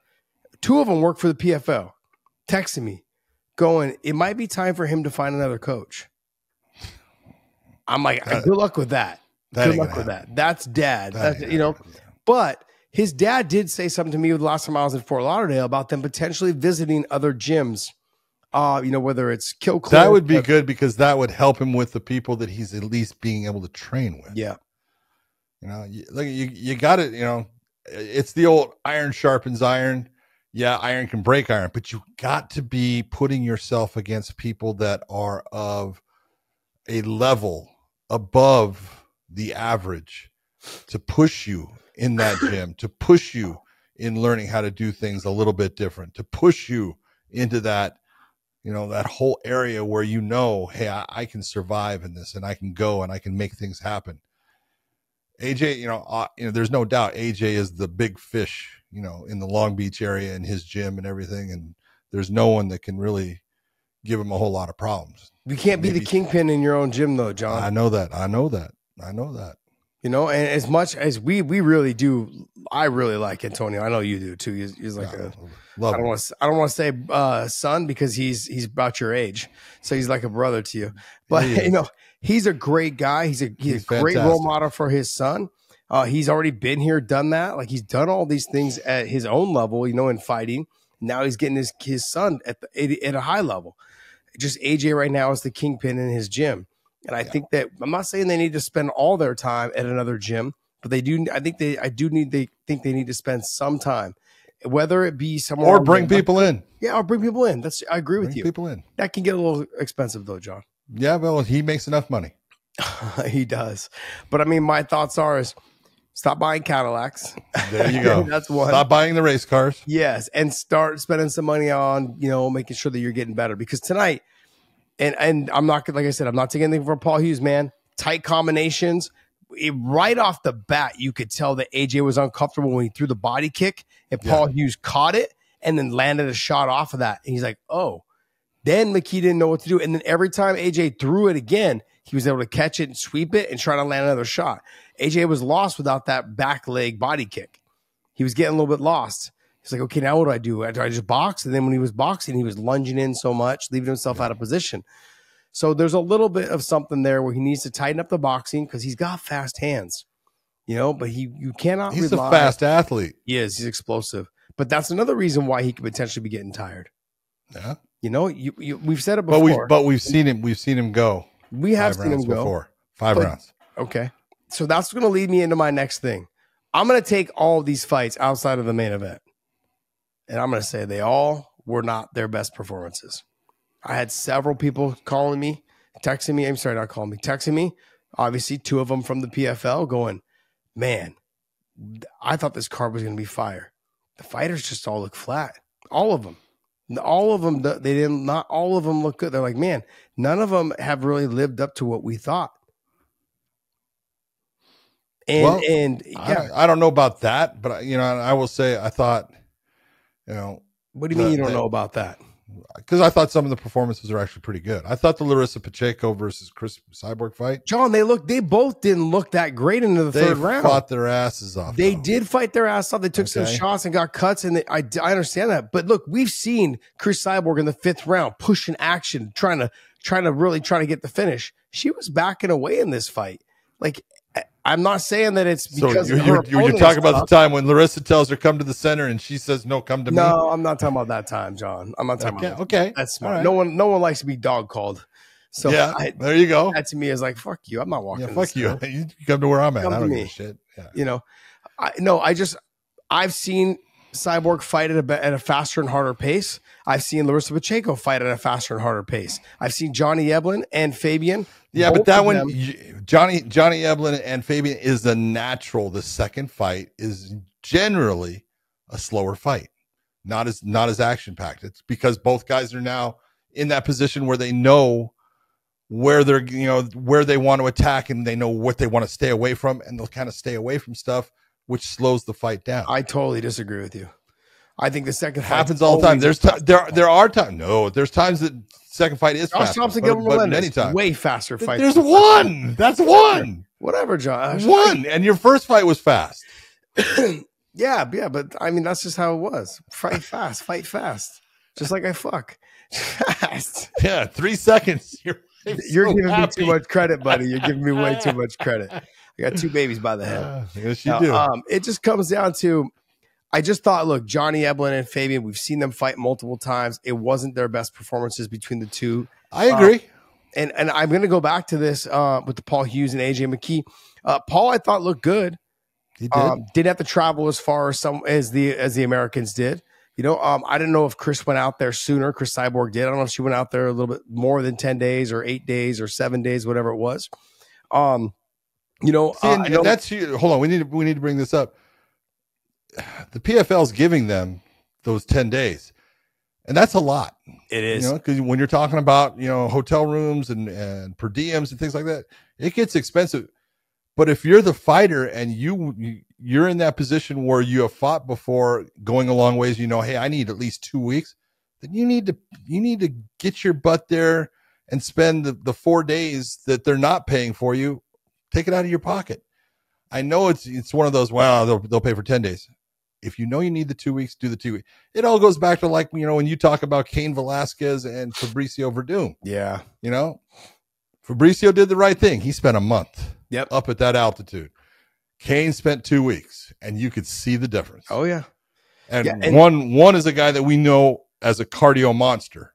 two of them work for the PFL, texting me, going, it might be time for him to find another coach. I'm like, That- good luck with that. That good luck with happen. that. That's dad. That That's, you know, happen. but his dad did say something to me the last time I was in Fort Lauderdale about them potentially visiting other gyms. Uh, you know, whether it's Kill that would be good because that would help him with the people that he's at least being able to train with. Yeah. You know, you, look, you you got it. You know, it's the old iron sharpens iron. Yeah, iron can break iron, but you got to be putting yourself against people that are of a level above the average to push you in that gym, to push you in learning how to do things a little bit different, to push you into that, you know, that whole area where you know, hey, I, I can survive in this and I can go and I can make things happen. AJ, you know, uh, you know, there's no doubt AJ is the big fish, you know, in the Long Beach area in his gym and everything, and there's no one that can really give him a whole lot of problems. You can't be the kingpin in your own gym, though, John. I know that. I know that. I know that. You know, and as much as we we really do, I really like Antonio. I know you do too. He's, he's like a Love I don't want to I don't want to say uh, son because he's he's about your age, so he's like a brother to you. But you know, he's a great guy. He's a he's, He's a great role model for his son. Uh, he's already been here, done that. Like he's done all these things at his own level, you know, in fighting. Now he's getting his his son at the, at, at a high level. Just AJ right now is the kingpin in his gym, and I think that I'm not saying they need to spend all their time at another gym, but they do. I think they I do need they think they need to spend some time, whether it be somewhere Or bring people in. yeah, or bring people in. That's I agree with Bring you. people in. That can get a little expensive though, John. Yeah, well, he makes enough money. he does. But I mean, my thoughts are is stop buying Cadillacs. There you go. That's one. Stop buying the race cars. Yes, and start spending some money on you know making sure that you're getting better because tonight, and and I'm not like I said, I'm not taking anything from Paul Hughes, man. Tight combinations. It- right off the bat, you could tell that AJ was uncomfortable when he threw the body kick, and Paul Hughes caught it and then landed a shot off of that. And he's like, "Oh." Then McKee didn't know what to do, and then every time AJ threw it again, he was able to catch it and sweep it and try to land another shot. AJ was lost without that back leg body kick. He was getting a little bit lost. He's like, okay, now what do I do? Do I just box? And then when he was boxing, he was lunging in so much, leaving himself out of position. So there's a little bit of something there where he needs to tighten up the boxing because he's got fast hands, you know. But he you cannot. He's rely, a fast athlete. He is. He's explosive. But that's another reason why he could potentially be getting tired. Yeah. You know, you, you we've said it But before. we but we've seen him we've seen him go. we have seen him go. before. Five But- rounds. Okay. So that's going to lead me into my next thing. I'm going to take all these fights outside of the main event. And I'm going to say they all were not their best performances. I had several people calling me, texting me. I'm sorry, not calling me, texting me. Obviously, two of them from the PFL going, man, I thought this card was going to be fire. The fighters just all look flat. All of them. All of them, they didn't, not all of them look good. They're like, man, none of them have really lived up to what we thought. And, Well, and yeah, I, I don't know about that, but you know, I will say I thought, you know, what do you mean you don't the- know about that? because I thought some of the performances are actually pretty good. I thought the Larissa Pacheco versus Cris Cyborg fight, John, they look, they both didn't look that great into the they third round. They fought their asses off. They though. did fight their ass off. They took some shots and got cuts, and they, I, I understand that. But look, we've seen Cris Cyborg in the fifth round pushing action, trying to trying to really try to get the finish. She was backing away in this fight. Like I'm not saying that it's So because her you're, you're, you're talking about the time when Larissa tells her come to the center and she says no, come to me. No, I'm not talking about that time, John. I'm not talking Okay, about that. okay, That's smart. Right. No one, no one likes to be dog called. So yeah, I, there you go. that to me is like fuck you. I'm not walking. Yeah, fuck you. You come to where I'm at. Come I don't give a shit. Yeah. you know I, no i just i've seen cyborg fight at a, at a faster and harder pace i've seen larissa pacheco fight at a faster and harder pace i've seen johnny eblen and fabian Yeah, but that one, them- Johnny Johnny Eblen and Fabian is the natural. The second fight is generally a slower fight, not as not as action packed. It's because both guys are now in that position where they know where they're you know where they want to attack and they know what they want to stay away from, and they'll kind of stay away from stuff, which slows the fight down. i totally disagree with you i think the second fight happens all the time. There's ti there there are times. No, there's times that second fight is Josh faster, Thomson, but, Gilbert but many way faster fight. There's one. That's one. Whatever, Josh. One, and your first fight was fast. Yeah, yeah, but I mean that's just how it was. Fight fast, fight fast, just like I fuck fast. Yeah, three seconds. You're, You're giving happy. me too much credit, buddy. You're giving me way too much credit. I got two babies by the head. Uh, yes, you Now, do. Um, it just comes down to I just thought, look, Johnny Eblen and Fabian, we've seen them fight multiple times. It wasn't their best performances between the two. I agree. And and I'm gonna go back to this uh, with the Paul Hughes and AJ McKee. Uh, Paul, I thought looked good. he did. Um, didn't have to travel as far as some as the as the Americans did. You know, um, I didn't know if Cris went out there sooner. Cris Cyborg did. I don't know if she went out there a little bit more than ten days or eight days or seven days, whatever it was. Um, you know, See, uh, and I know- that's you. Hold on. We need to, we need to bring this up. The PFL's giving them those ten days, and that's a lot. it You know, because when you're talking about you know hotel rooms and and per diems and things like that, it gets expensive. But if you're the fighter and you you- you're in that position where you have fought before, going a long ways, you know, hey, I need at least two weeks. Then you need to you need to get your butt there and spend the, the four days that they're not paying for you. Take it out of your pocket. I know it's it's one of those. Wow, they'll they'll pay for ten days. If you know you need the two weeks, do the two weeks. It all goes back to like you know when you talk about Cain Velasquez and Fabricio Werdum. yeah. You know, Fabricio did the right thing. He spent a month Yep. up at that altitude. Cain spent two weeks, and you could see the difference. Oh yeah. and, yeah, and- one one is a guy that we know as a cardio monster,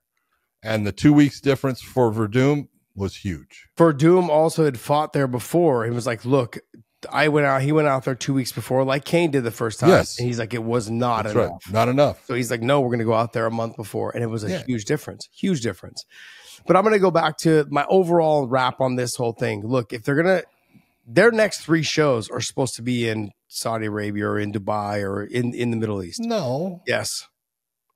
and the two weeks difference for Werdum was huge. Werdum also had fought there before. He was like, "Look, I went out. He went out there two weeks before, like Cain did the first time. Yes. and he's like, it was not That's enough. right, not enough. So he's like, no, we're going to go out there a month before, and it was a Yeah. huge difference, huge difference. But I'm going to go back to my overall wrap on this whole thing. Look, if they're going to, their next three shows are supposed to be in Saudi Arabia or in Dubai or in in the Middle East. No, Yes.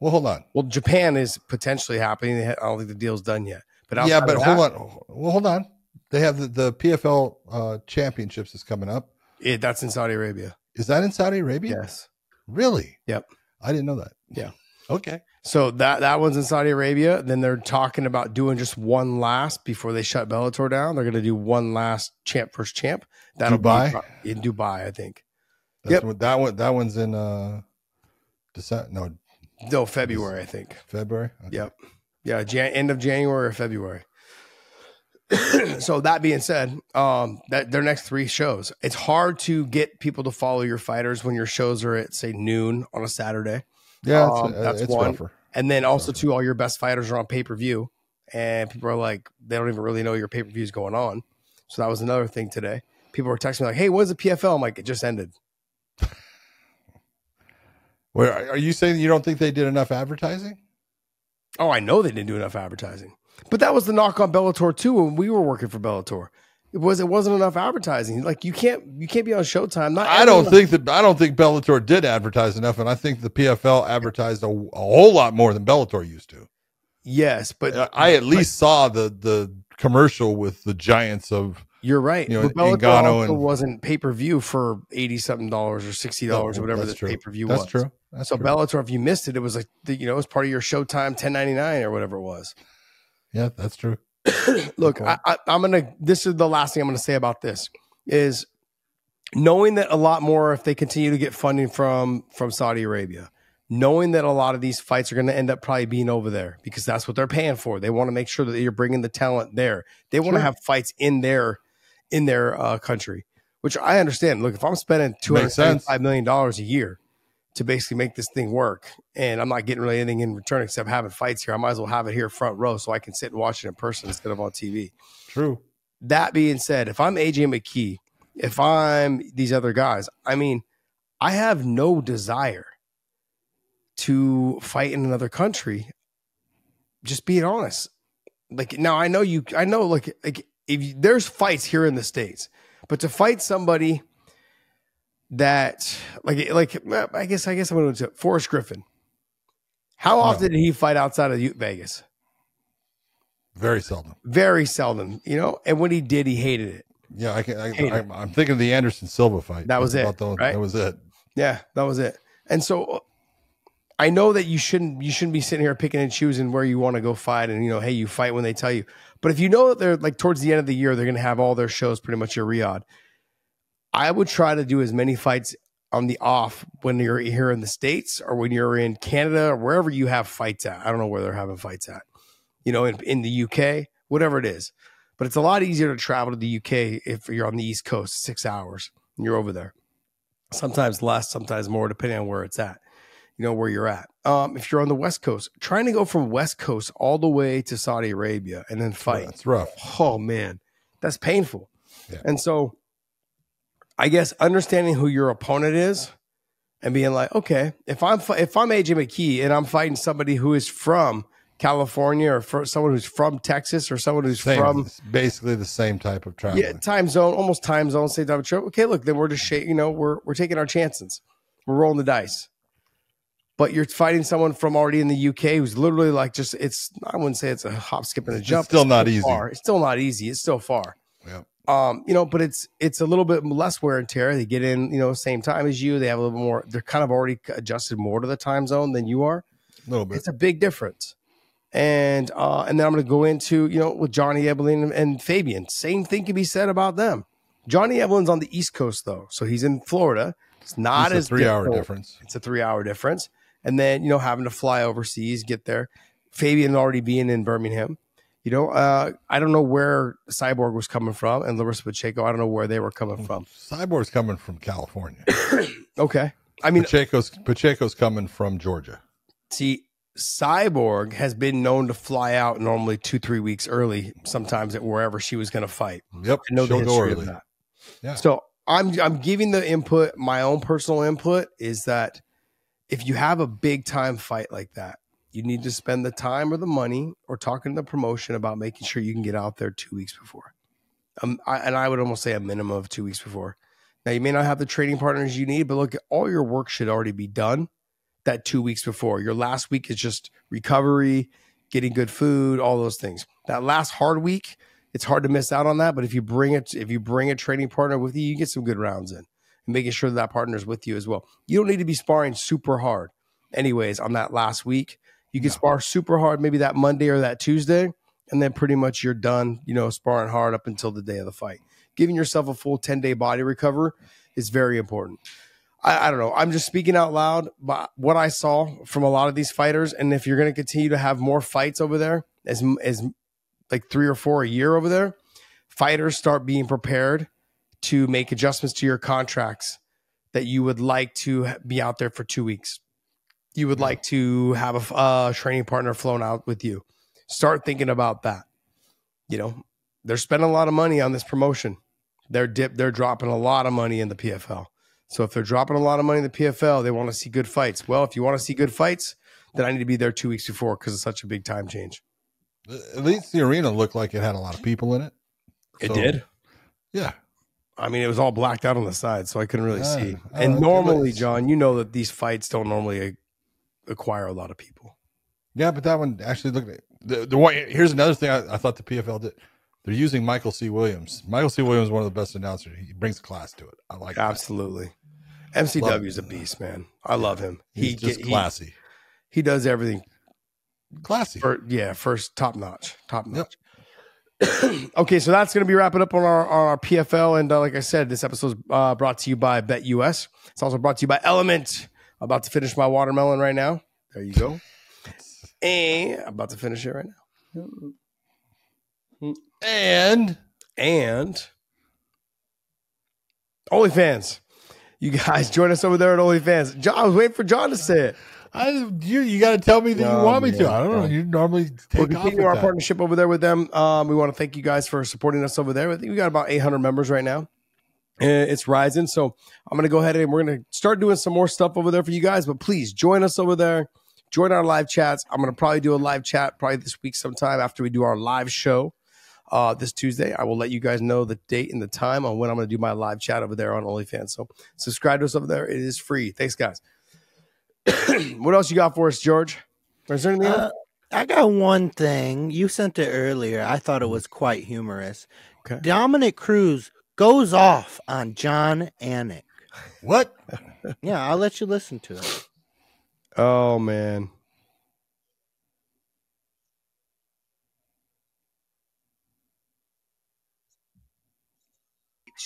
well, hold on. Well, Japan is potentially happening. I don't think the deal's done yet. But yeah, but hold that, on. Well, hold on. They have the, the PFL uh, championships is coming up. it, that's in Saudi Arabia. Is that in Saudi Arabia? Yes. Really? Yep. I didn't know that. Yeah. Okay. So that that one's in Saudi Arabia. Then they're talking about doing just one last before they shut Bellator down. They're going to do one last champ versus champ. That'll Dubai? be in Dubai, I think. That's Yep. what, that one. That one's in uh, December. No, No, February, I think. February. Okay. Yep. Yeah, Jan- end of January or February. so that being said, um, that their next three shows, it's hard to get people to follow your fighters when your shows are at say noon on a Saturday, Yeah, Um, it's, uh, that's it's one. rougher. and then also too, all your best fighters are on pay per view, and people are like, they don't even really know your pay per view is going on. So that was another thing today. People were texting me like, "Hey, when's the PFL?" I'm like, "It just ended." Where are you saying you don't think they did enough advertising? Oh, I know they didn't do enough advertising, but that was the knock on Bellator too when we were working for Bellator. It was it wasn't enough advertising. Like you can't you can't be on Showtime. Not I don't think that I don't think Bellator did advertise enough, and I think the PFL advertised a, a whole lot more than Bellator used to. Yes, but Uh, I at least saw the the commercial with the giants of You're right. You know, but Bellator Ngannou also and- wasn't pay per view for eighty something dollars or sixty dollars or whatever the pay per view was. That's true. That's so true. Bellator, if you missed it, it was like you know it was part of your Showtime ten ninety nine or whatever it was. yeah, that's true. Look. I, I, I'm gonna. This is the last thing I'm gonna say about this is knowing that a lot more if they continue to get funding from from Saudi Arabia, knowing that a lot of these fights are going to end up probably being over there because that's what they're paying for. They want to make sure that you're bringing the talent there. They want to Sure. have fights in their in their uh, country, which I understand. Look, if I'm spending two hundred seventy-five million dollars a year to basically make this thing work, and I'm not getting really anything in return except having fights here, I might as well have it here front row so I can sit and watch it in person instead of on TV. True. That being said, if I'm AJ McKee, if I'm these other guys, I mean, I have no desire to fight in another country. Just being honest. Like now, I know you. I know, like, like if you, there's fights here in the states, but to fight somebody that, like, like I guess, I guess I'm going to Forrest Griffin. How often did he fight outside of Vegas? Very seldom. Very seldom, you know. And when he did, he hated it. Yeah, I can. I, am I'm thinking of the Anderson Silva fight. That was it, right? That was it. Yeah, that was it. And so I know that you shouldn't you shouldn't be sitting here picking and choosing where you want to go fight and you know, hey, you fight when they tell you. But if you know that they're like towards the end of the year, they're gonna have all their shows pretty much in Riyadh. I would try to do as many fights on the off when you're here in the States or when you're in Canada or wherever you have fights at. I don't know where they're having fights at. You know, in, in the UK, whatever it is. But it's a lot easier to travel to the UK if you're on the East Coast, six hours, and you're over there sometimes less, sometimes more, depending on where it's at, you know, where you're at. Um, if you're on the West Coast, trying to go from West Coast all the way to Saudi Arabia and then fight, It's rough. oh man, that's painful. Yeah. And so I guess understanding who your opponent is and being like, okay, if I'm if I'm AJ McKee and I'm fighting somebody who is from California or for someone who's from Texas or someone who's Same, from basically the same type of travel. yeah, time zone, almost time zone, same type of trip. Okay, look, then we're just sh- you know, we're we're taking our chances. We're rolling the dice. But you're fighting someone from already in the UK who's literally like just it's I wouldn't say it's a hop, skip, and a It's jump. still not easy. far. It's still not easy. It's still far. Yeah. Um, you know, but it's it's a little bit less wear and tear. They get in, you know, same time as you. They have a little more. They're kind of already adjusted more to the time zone than you are a little bit. it's a big difference. And uh, and then I'm going to go into you know with Johnny Eblen and Fabian. Same thing can be said about them. Johnny Eblen's on the East Coast though, so he's in Florida. It's not It's a as three-hour difference. It's a three hour difference, and then you know having to fly overseas, get there. Fabian already being in Birmingham. You know, uh, I don't know where Cyborg was coming from, and Larissa Pacheco. I don't know where they were coming from. Cyborg's coming from California. Okay, I mean, Pacheco's Pacheco's coming from Georgia. See, Cyborg has been known to fly out normally two, three weeks early, sometimes at wherever she was going to fight. Yep, I know the history of that. Yeah. So I'm I'm giving the input. My own personal input is that if you have a big time fight like that, you need to spend the time or the money or talking to the promotion about making sure you can get out there two weeks before. Um, I, and I would almost say a minimum of two weeks before. Now you may not have the training partners you need, but look, all your work should already be done that two weeks before. Your last week is just recovery, getting good food, all those things. That last hard week, it's hard to miss out on that. But if you bring it, if you bring a training partner with you, you get some good rounds in, making sure that, that partner's with you as well. You don't need to be sparring super hard, anyways, on that last week. You can spar super hard maybe that Monday or that Tuesday, and then pretty much you're done. You know, sparring hard up until the day of the fight. Giving yourself a full ten day body recover is very important. I, I don't know. I'm just speaking out loud, but what I saw from a lot of these fighters, and if you're going to continue to have more fights over there, as as like three or four a year over there, fighters start being prepared to make adjustments to your contracts that you would like to be out there for two weeks. You would like to have a uh, training partner flown out with you. Start thinking about that. You know, they're spending a lot of money on this promotion. They're dip, they're dropping a lot of money in the PFL. So if they're dropping a lot of money in the PFL, they want to see good fights. Well, if you want to see good fights, then I need to be there two weeks before because it's such a big time change. At least the arena looked like it had a lot of people in it. It So, did. Yeah. I mean, it was all blacked out on the side, so I couldn't really Yeah. see. Oh, And normally, John, you know that these fights don't normally acquire a lot of people. Yeah, but that one actually looked the the one. Here's another thing I, I thought the PFL did. They're using Michael C. Williams. Michael C. Williams is one of the best announcers. He brings class to it. I like that. Absolutely. MCW is a beast, man. I love him. He's He just get- he, classy. he does everything classy. for yeah, first top notch, top Yep. okay, so that's going to be wrapping up on our, on our PFL. And uh, like I said, this episode is uh, brought to you by BETUS. It's also brought to you by LMNT. I'm about to finish my watermelon right now. There you go. and I'm about to finish it right now. and And OnlyFans. You guys join us over there at OnlyFans. John, I was waiting for John to say it. I you you got to tell me that No, you want me to. I don't know. You normally take continuing with our that. partnership over there with them. Um, we want to thank you guys for supporting us over there. I think we got about 800 members right now. And it's rising. So I'm going to go ahead and we're going to start doing some more stuff over there for you guys. But please join us over there. Join our live chats. I'm going to probably do a live chat probably this week sometime after we do our live show uh, this Tuesday. I will let you guys know the date and the time on when I'm going to do my live chat over there on OnlyFans. So subscribe to us over there. It is free. Thanks, guys. what else you got for us, George? Is there anything else? Uh, I got one thing. You sent it earlier. I thought it was quite humorous. Okay. Dominick Cruz goes off on Jon Anik. What? Yeah, I'll let you listen to it. Oh man.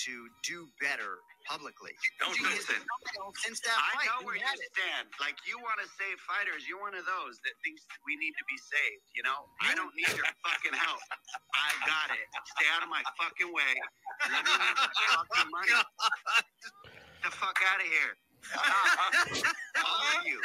to do better publicly. Don't Do you- listen. Since that I fight, know where you it. stand. Like you want to save fighters. You're one of those that thinks we need to be saved. You know, I don't need your fucking help. I got it. Stay out of my fucking way. Let me make the fucking oh, money. The fuck out of here. All of you.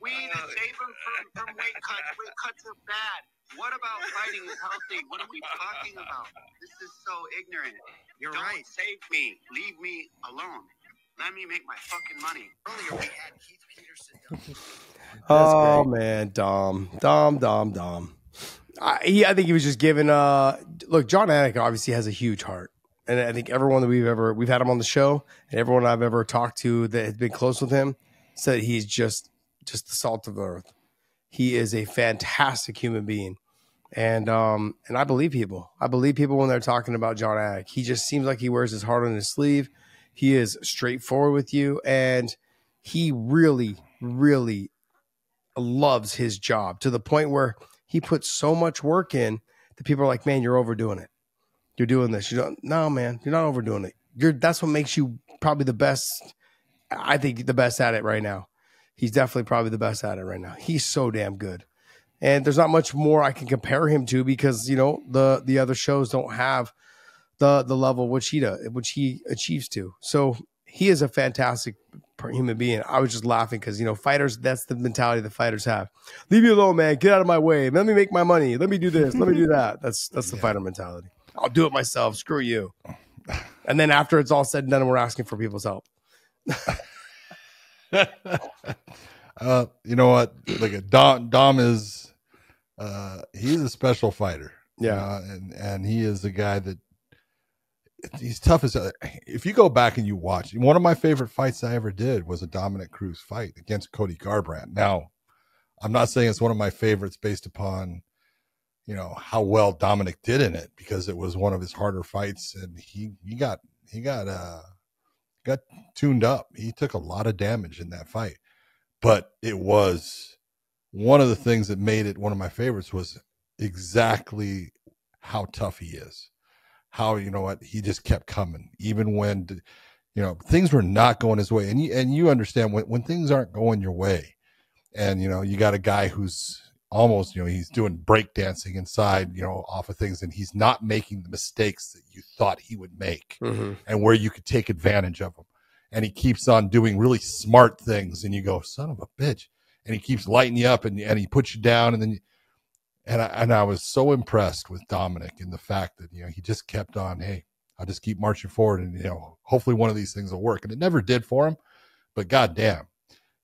We need to oh, save them from, from weight cuts. Weight cuts are bad. What about fighting is healthy? What are we talking about? This is so ignorant. You're Don't right. save me. Leave me alone. Let me make my fucking money. Earlier, we had Keith Peterson. Oh man, Dom, Dom, Dom, Dom. I, he, I think he was just giving. Uh, look, Jon Anik obviously has a huge heart, and I think everyone that we've ever we've had him on the show, and everyone I've ever talked to that has been close with him, said he's just just the salt of the earth. He is a fantastic human being, and um, and I believe people. I believe people when they're talking about Jon Anik. He just seems like he wears his heart on his sleeve. He is straightforward with you, and he really, really loves his job to the point where he puts so much work in that people are like, "Man, you're overdoing it. You're doing this. You don't. No, man, you're not overdoing it. You're. That's what makes you probably the best. I think the best at it right now. He's definitely probably the best at it right now. He's so damn good. And there's not much more I can compare him to because you know the the other shows don't have the the level which he does, which he achieves to. So he is a fantastic human being. I was just laughing because you know fighters. That's the mentality the fighters have. Leave me alone, man. Get out of my way. Let me make my money. Let me do this. Let me do that. That's that's the fighter mentality. I'll do it myself. Screw you. And then after it's all said and done, we're asking for people's help. Uh, you know what? At Dom. Dom is, uh, he's a special fighter. Yeah. Uh, and and he is a guy that he's tough as. If you go back and you watch, one of my favorite fights I ever did was a Dominick Cruz fight against Cody Garbrandt. Now, I'm not saying it's one of my favorites based upon, you know, how well Dominick did in it because it was one of his harder fights and he he got he got uh got tuned up. He took a lot of damage in that fight but it was one of the things that made it one of my favorites was exactly how tough he is how you know what he just kept coming even when you know things were not going his way and you and you understand when, when things aren't going your way and you know you got a guy who's almost, you know, he's doing break dancing inside, you know, off of things, and he's not making the mistakes that you thought he would make Mhm. and where you could take advantage of him. And he keeps on doing really smart things, and you go, son of a bitch. And he keeps lighting you up and, and he puts you down, and then you, and I, and I was so impressed with Dominick in the fact that you know he just kept on. Hey, I'll just keep marching forward, and you know hopefully one of these things will work. And it never did for him, but goddamn,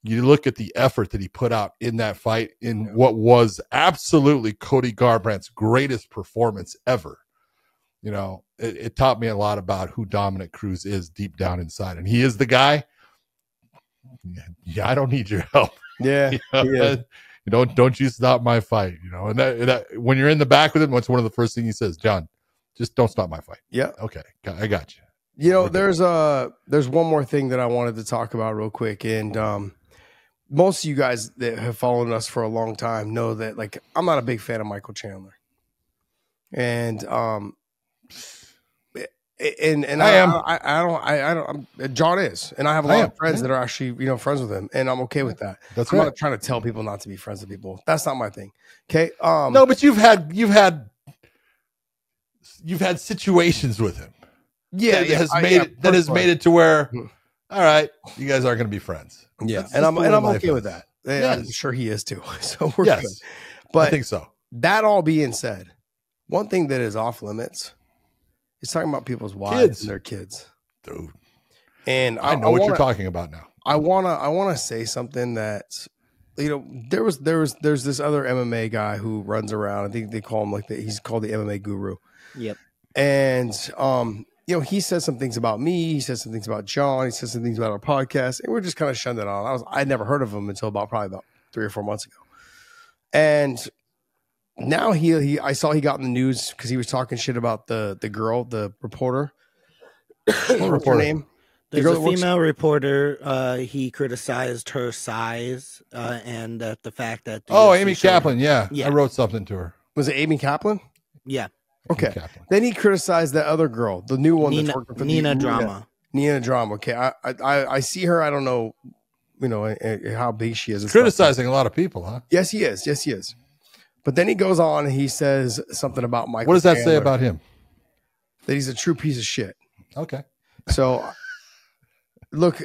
you look at the effort that he put out in that fight in what was absolutely Cody Garbrandt's greatest performance ever. You know, it, it taught me a lot about who Dominick Cruz is deep down inside, and he is the guy. Yeah, I don't need your help. Yeah, You know, Yeah. don't don't you stop my fight. You know, and that, and that when you're in the back with him, what's one of the first things he says? John, just don't stop my fight. yeah. Okay, I got you. You know, there's uh there's one more thing that I wanted to talk about real quick, and um, most of you guys that have followed us for a long time know that like I'm not a big fan of Michael Chandler, and um, and and I I, am. I, I don't I, I don't I'm, John is, and I have a lot am, of friends yeah. that are actually you know friends with him, and I'm okay with that. That's I'm right. not trying to tell people not to be friends with people. That's not my thing. Okay. Um, No, but you've had you've had you've had situations with him. yeah, that yeah, has I- made yeah, it that has made it to where Hmm. All right, you guys aren't going to be friends. Yeah, That's and I'm and I'm life okay with is. that. And I'm sure he is too. So we're yes, good. But I think so. that all being said, one thing that is off limits is talking about people's wives Kids. and their kids. Dude, And I know what wanna, you're talking about now. I wanna I wanna say something that you know there was there was there's this other MMA guy who runs around. I think they call him like the, he's called the MMA guru. Yep. And um, you know, he says some things about me. He says some things about John. He says some things about our podcast, and we're just kind of shunned it on. I was I'd never heard of him until about probably about three or four months ago, and now he he I saw he got in the news because he was talking shit about the the girl, the reporter. What's her reporter? name? There's girl a that works- female reporter. Uh, he criticized her size uh, and uh, the fact that. Oh, Amy showed Kaplan. Yeah, Yeah. I wrote something to her. Was it Amy Kaplan? Yeah, Okay. Then he criticized that other girl, the new one Nina, that's working for the- Nina Drama. Nina Drama. Okay, I, I I- I see her. I don't know, you know, eh, eh, how big she is. and stuff. Criticizing a lot of people, huh? Yes, he is. Yes, he is. But then he goes on and he says something about Michael. What does that say about him? that? He's a true piece of shit. Okay. So, look,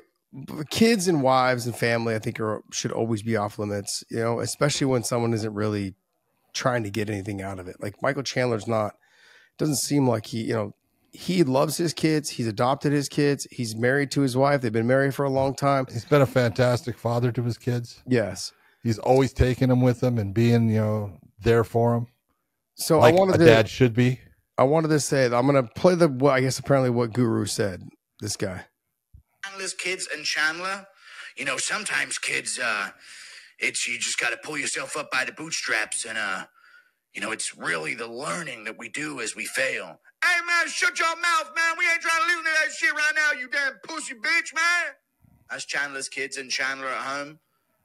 kids and wives and family, I think, are should always be off limits. You know, especially when someone isn't really trying to get anything out of it. Like Michael Chandler's not. Doesn't seem like he, you know, he loves his kids. He's adopted his kids. He's married to his wife. They've been married for a long time. He's been a fantastic father to his kids. Yes. He's always taking them with him and being, you know, there for them, So like I wanted a to. dad should be. I wanted to say that I'm going to play the. What I guess apparently what Guru said. This guy. Chandler's kids and Chandler, you know, sometimes kids, uh, it's you just got to pull yourself up by the bootstraps, and uh, you know, it's really the learning that we do as we fail. Hey man, shut your mouth, man. We ain't trying to listen to that shit right now, you damn pussy bitch, man. That's Chandler's kids and Chandler at home.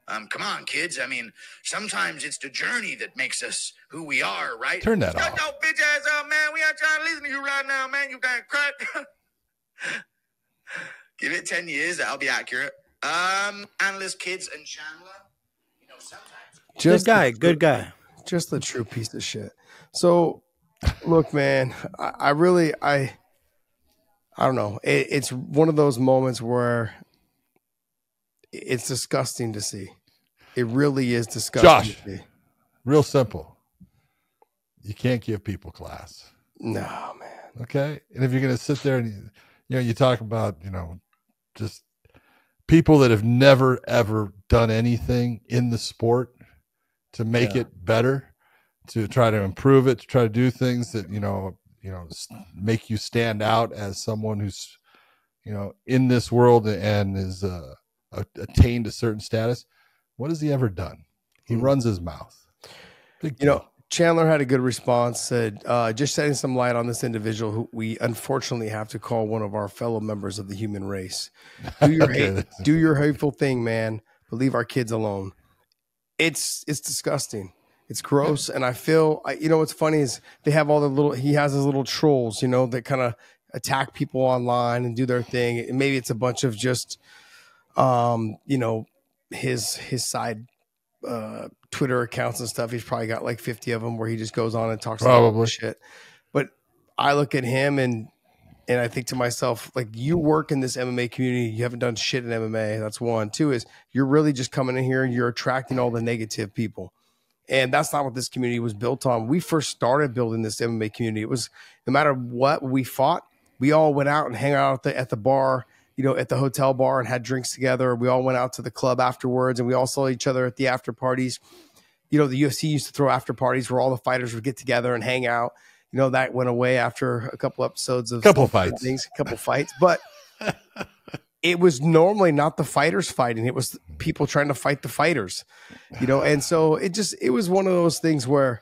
Um, come on, kids. I mean, sometimes it's the journey that makes us who we are, right? Turn that Shut off. your bitch ass up, man. We ain't trying to listen to you right now, man. You damn crack. Give it 10 years, that'll be accurate. Um, Analyst Kids and Chandler. You know, sometimes. Just good guy. the- Good guy. Just the true piece of shit. So, look, man, I, I really, I, I don't know. It, it's one of those moments where it's disgusting to see. It really is disgusting. Josh. to see. Real simple. You can't give people class. No, man. Okay. And if you're going to sit there and, you, you know, you talk about, you know, just people that have never, ever done anything in the sport to make Yeah. it better, to try to improve it, to try to do things that, you know, you know, make you stand out as someone who's, you know, in this world and is uh, attained a certain status. What has he ever done? He Hmm. runs his mouth. Big You know. Chandler had a good response. Said, uh, "Just shedding some light on this individual who we unfortunately have to call one of our fellow members of the human race. Do your Okay. hate, do your hateful thing, man. But leave our kids alone. It's it's disgusting. It's gross, and I feel. I, you know what's funny is they have all the little. He has his little trolls, you know, that kind of attack people online and do their thing. And maybe it's a bunch of just, um, you know, his his side uh, Twitter accounts and stuff. He's probably got like 50 of them where he just goes on and talks about Probably. shit. But I look at him and and I think to myself, like you work in this MMA community, you haven't done shit in MMA. That's one. Two is you're really just coming in here and you're attracting all the negative people. And that's not what this community was built on. We first started building this MMA community. It was no matter what we fought, we all went out and hang out at the, at the bar, you know, at the hotel bar and had drinks together. We all went out to the club afterwards and we all saw each other at the after parties. You know, the UFC used to throw after parties where all the fighters would get together and hang out. You know, that went away after a couple episodes of Couple fights. things, a couple fights, but it was normally not the fighters fighting; it was people trying to fight the fighters. You know, and so it just it was one of those things where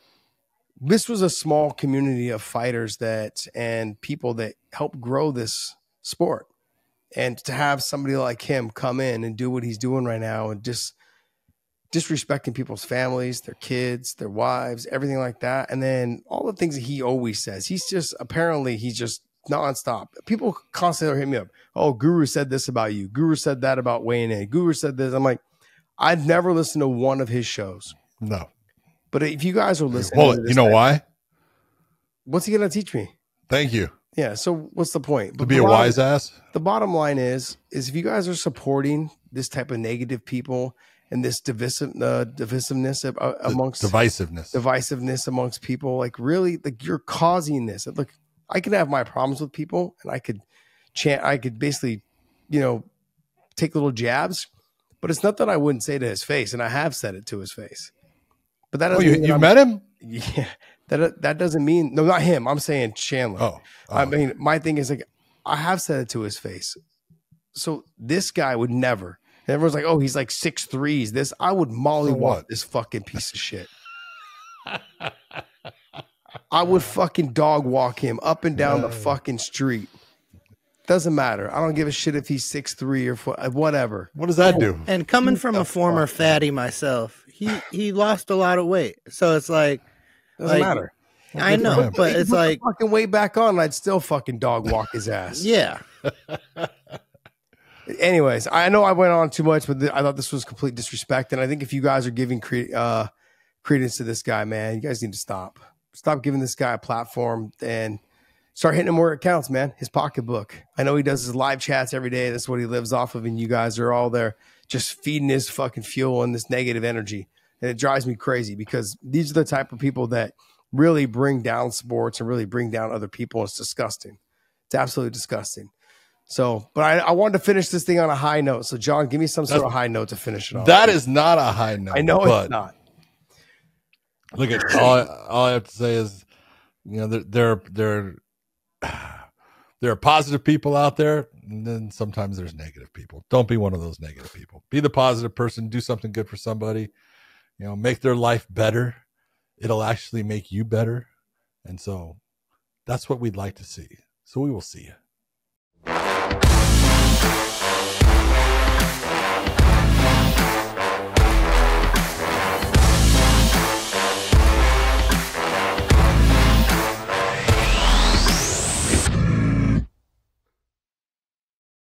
this was a small community of fighters that and people that helped grow this sport, and to have somebody like him come in and do what he's doing right now and just disrespecting people's families, their kids, their wives, everything like that. And then all the things that he always says. He's just apparently he's just nonstop. People constantly hit me up. Oh, Guru said this about you. Guru said that about Wayne. A. Guru said this. I'm like, I've never listened to one of his shows. No. But if you guys are listening, Hold to it. this You know why? What's he going to teach me? Thank you. Yeah. So what's the point? To be a bottom- wise ass. the bottom line is is if you guys are supporting this type of negative people and this divisive uh, divisiveness uh, amongst divisiveness. divisiveness amongst people like really like you're causing this look i can have my problems with people and i could chant i could basically you know take little jabs but it's not that i wouldn't say to his face and i have said it to his face but that oh, you, you met him? yeah that that doesn't mean no not him i'm saying chandler Oh. I oh. mean, my thing is like, I have said it to his face. So this guy would never. And everyone's like, oh, he's like six threes. This I would molly So walk what? this fucking piece of shit. I would fucking dog walk him up and down the fucking street. Doesn't matter. I don't give a shit if he's six three or four, uh, whatever. what does that do? And coming from a former fatty myself, he he lost a lot of weight. So it's like Doesn't Like, matter. I know, him. but He it's the like fucking weight back on. and I'd still fucking dog walk his ass. yeah. Anyways, I know I went on too much, but th- I thought this was complete disrespect. And I think if you guys are giving cre- uh, credence to this guy, man, you guys need to stop. Stop giving this guy a platform and start hitting him where it counts, man. His pocketbook. I know he does his live chats every day. That's what he lives off of. And you guys are all there just feeding his fucking fuel and this negative energy. And it drives me crazy because these are the type of people that really bring down sports and really bring down other people. It's disgusting. It's absolutely disgusting. So, but I, I wanted to finish this thing on a high note. So, John, give me some sort of high note to finish it off. That is not a high note. I know but it's not. Look at all. I, all I have to say is, you know, there there there there are positive people out there, and then sometimes there's negative people. Don't be one of those negative people. Be the positive person. Do something good for somebody. You know, make their life better. It'll actually make you better, and so that's what we'd like to see. So we will see you.